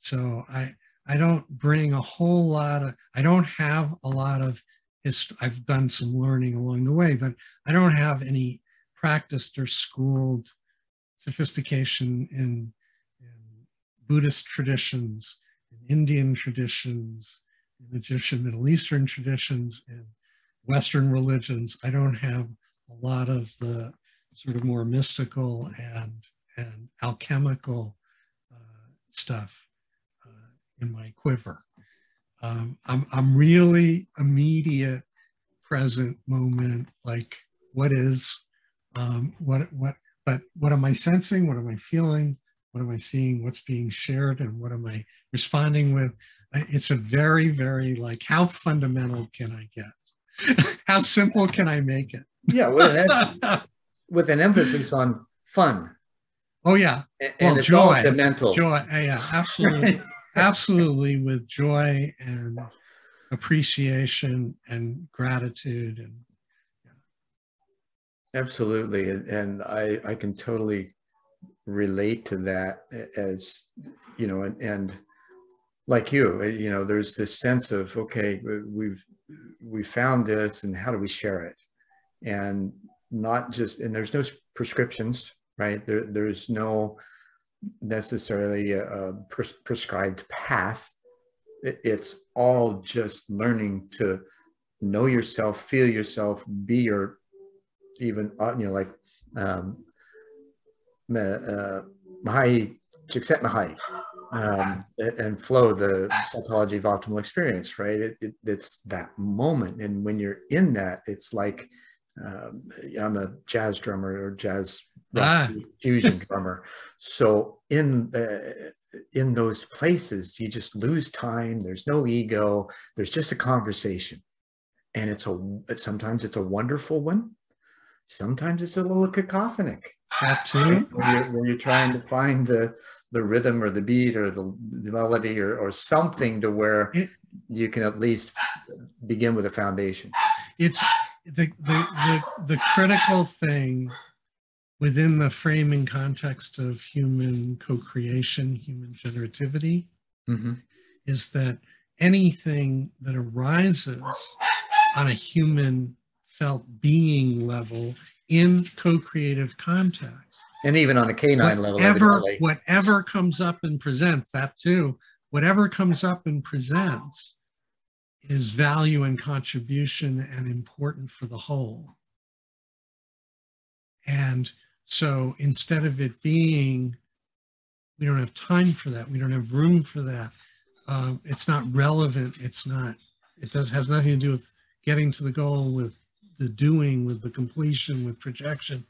Speaker 2: So i i don't bring a whole lot of i don't have a lot of i've done some learning along the way but i don't have any practiced or schooled sophistication in, in buddhist traditions in indian traditions in Egyptian Middle Eastern traditions and Western religions. I don't have a lot of the sort of more mystical and, and alchemical uh, stuff in my quiver. Um, I'm, I'm really immediate, present moment, like what is, um, what, what, but what am I sensing? What am I feeling? What am I seeing? What's being shared? And what am I responding with? it's a very, very like, how fundamental can I get? how simple can I make it?
Speaker 1: yeah, with an, with an emphasis on fun.
Speaker 2: Oh yeah,
Speaker 1: and, well, it's joy, all mental
Speaker 2: joy. Yeah, absolutely, absolutely, with joy and appreciation and gratitude and
Speaker 1: absolutely, and, and I I can totally relate to that as you know, and, and like you, uh, you know, there's this sense of okay, we've we found this, and how do we share it? And not just and there's no prescriptions, right? There there's no necessarily a, a pres- prescribed path. It, it's all just learning to know yourself, feel yourself, be your even uh, you know like um, uh, Mihaly Csikszentmihalyi um, and flow, the psychology of optimal experience, right? It, it, it's that moment. And when you're in that, it's like um, I'm a jazz drummer or jazz ah. fusion drummer. So in uh, in those places, you just lose time. There's no ego. There's just a conversation, and it's a sometimes it's a wonderful one. sometimes it's a little cacophonic.
Speaker 2: That too.
Speaker 1: When you're, when you're trying to find the the rhythm or the beat or the, the melody or, or something to where you can at least begin with a foundation.
Speaker 2: It's the, the, the, the critical thing within the frame and context of human co-creation, human generativity,
Speaker 1: Mhm.
Speaker 2: is that anything that arises on a human felt being level in co-creative context
Speaker 1: And even on a canine level,
Speaker 2: whatever,
Speaker 1: evidently.
Speaker 2: whatever comes up and presents, that too, whatever comes up and presents is value and contribution and important for the whole. And so instead of it being, we don't have time for that, we don't have room for that, um, it's not relevant, it's not, it does, has nothing to do with getting to the goal, with the doing, with the completion, with projection.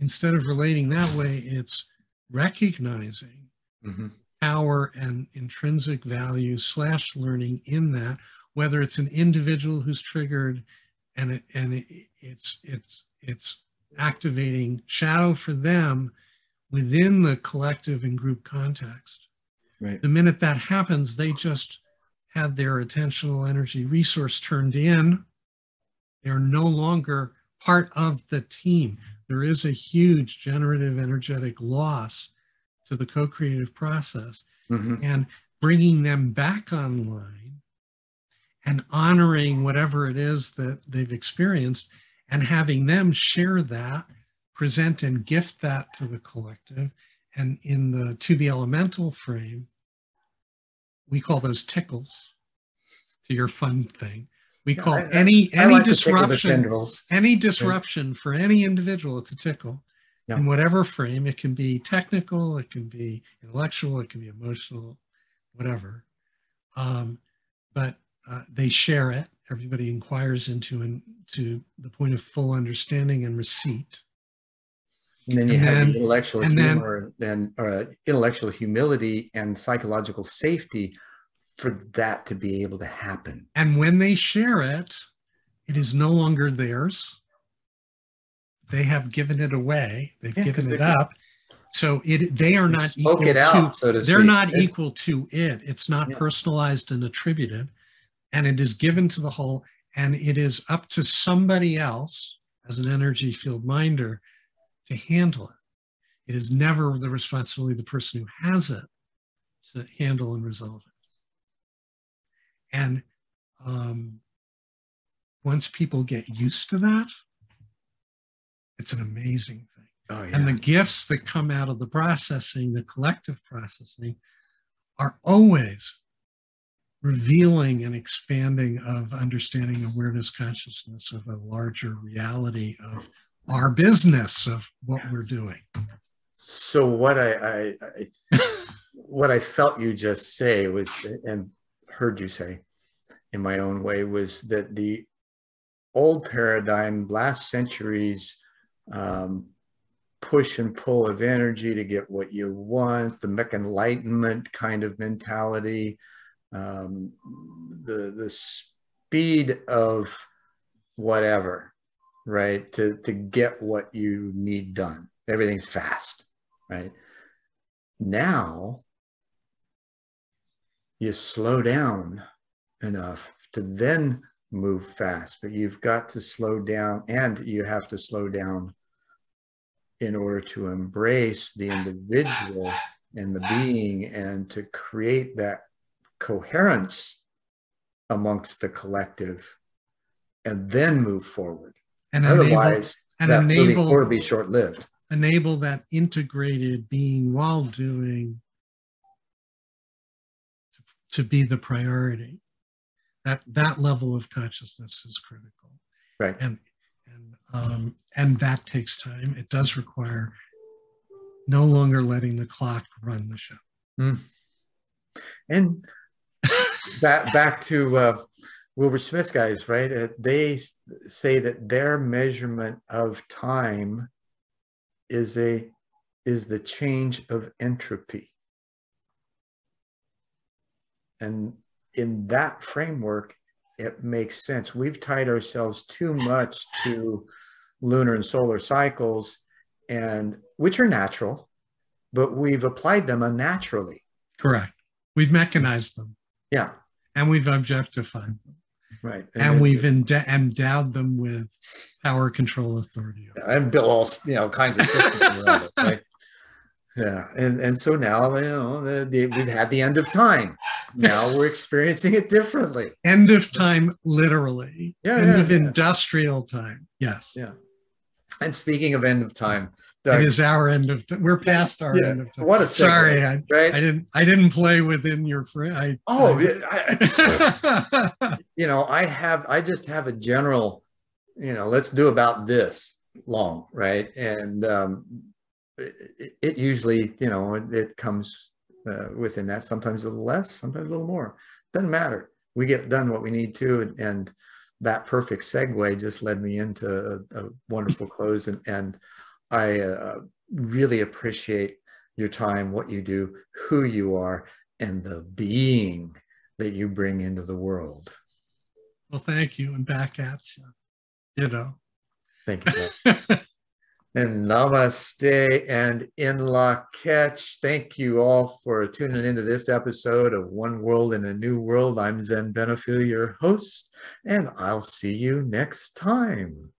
Speaker 2: Instead of relating that way, it's recognizing
Speaker 1: Mhm.
Speaker 2: power and intrinsic value slash learning in that, whether it's an individual who's triggered and it, and it, it's it's it's activating shadow for them within the collective and group context.
Speaker 1: Right.
Speaker 2: The minute that happens, they just had their attentional energy resource turned in. They're no longer part of the team. There is a huge generative energetic loss to the co creative process
Speaker 1: Mhm.
Speaker 2: and bringing them back online and honoring whatever it is that they've experienced and having them share that, present and gift that to the collective. And in the to be elemental frame, we call those tickles to your fun thing. We call
Speaker 1: I- I-
Speaker 2: any any
Speaker 1: like the
Speaker 2: disruption any disruption for any individual, it's a tickle.
Speaker 1: Yeah.
Speaker 2: In whatever frame, it can be technical, it can be intellectual, it can be emotional, whatever. Um, but uh, they share it. Everybody inquires into and to the point of full understanding and receipt.
Speaker 1: And then you
Speaker 2: And
Speaker 1: have
Speaker 2: then-
Speaker 1: intellectual
Speaker 2: and then-
Speaker 1: and or uh, intellectual humility and psychological safety for that to be able to happen.
Speaker 2: And when they share it, it is no longer theirs. They have given it away. They've
Speaker 1: Yeah,
Speaker 2: given it up. So it they are not equal
Speaker 1: it
Speaker 2: to
Speaker 1: so to
Speaker 2: they're not equal to it. It's not
Speaker 1: Yeah.
Speaker 2: personalized and attributed, and it is given to the whole, and it is up to somebody else as an energy field minder to handle it. It is never the responsibility of the person who has it to handle and resolve it. And um, once people get used to that, it's an amazing thing
Speaker 1: Oh yeah.
Speaker 2: and the gifts that come out of the processing, the collective processing, are always revealing and expanding of understanding awareness consciousness of a larger reality of our business of what we're doing.
Speaker 1: So what I, I, I what I felt you just say was, and heard you say, in my own way, was that the old paradigm, last century's um, push and pull of energy to get what you want, the mech enlightenment kind of mentality, um, the the speed of whatever, right? To to get what you need done. Everything's fast, right? Now you slow down enough to then move fast, but you've got to slow down and you have to slow down in order to embrace the individual and the being and to create that coherence amongst the collective and then move forward.
Speaker 2: And enable,
Speaker 1: Otherwise,
Speaker 2: and
Speaker 1: that
Speaker 2: enable,
Speaker 1: will be short lived.
Speaker 2: enable that integrated being while doing to, to be the priority. That that level of consciousness is critical.
Speaker 1: Right.
Speaker 2: and and um, and that takes time. It does require no longer letting the clock run the show.
Speaker 1: And back back to uh, Wilbur Smith's guys, right? Uh, they say that their measurement of time is a is the change of entropy. And in that framework, it makes sense. We've tied ourselves too much to lunar and solar cycles, and which are natural, but we've applied them unnaturally.
Speaker 2: Correct. We've mechanized them.
Speaker 1: Yeah.
Speaker 2: And we've objectified them.
Speaker 1: Right.
Speaker 2: And, and we've ende- endowed them with power, control, authority.
Speaker 1: And built all you know kinds of systems around us, right? Yeah, and and so now you know the, the, we've had the end of time. Now we're experiencing it differently.
Speaker 2: End of time, literally.
Speaker 1: Yeah,
Speaker 2: end
Speaker 1: yeah,
Speaker 2: of
Speaker 1: yeah.
Speaker 2: industrial time. Yes.
Speaker 1: Yeah. And speaking of end of time,
Speaker 2: Doug, it is our end of time. We're past our
Speaker 1: yeah,
Speaker 2: end of time.
Speaker 1: What a segue,
Speaker 2: sorry, I,
Speaker 1: right?
Speaker 2: I didn't. I didn't play within your frame. I,
Speaker 1: oh,
Speaker 2: I,
Speaker 1: I, you know, I have. I just have a general. You know, let's do about this long, right? And um, it, it usually, you know, it, it comes uh, within that. Sometimes a little less, sometimes a little more. Doesn't matter. We get done what we need to, and, and that perfect segue just led me into a, a wonderful close. And, and I uh, really appreciate your time, what you do, who you are, and the being that you bring into the world.
Speaker 2: Well, thank you, and back at you. You know.
Speaker 1: Thank you. and namaste and in la catch. Thank you all for tuning into this episode of One World in a New World. I'm Zen Benefiel, your host, and I'll see you next time.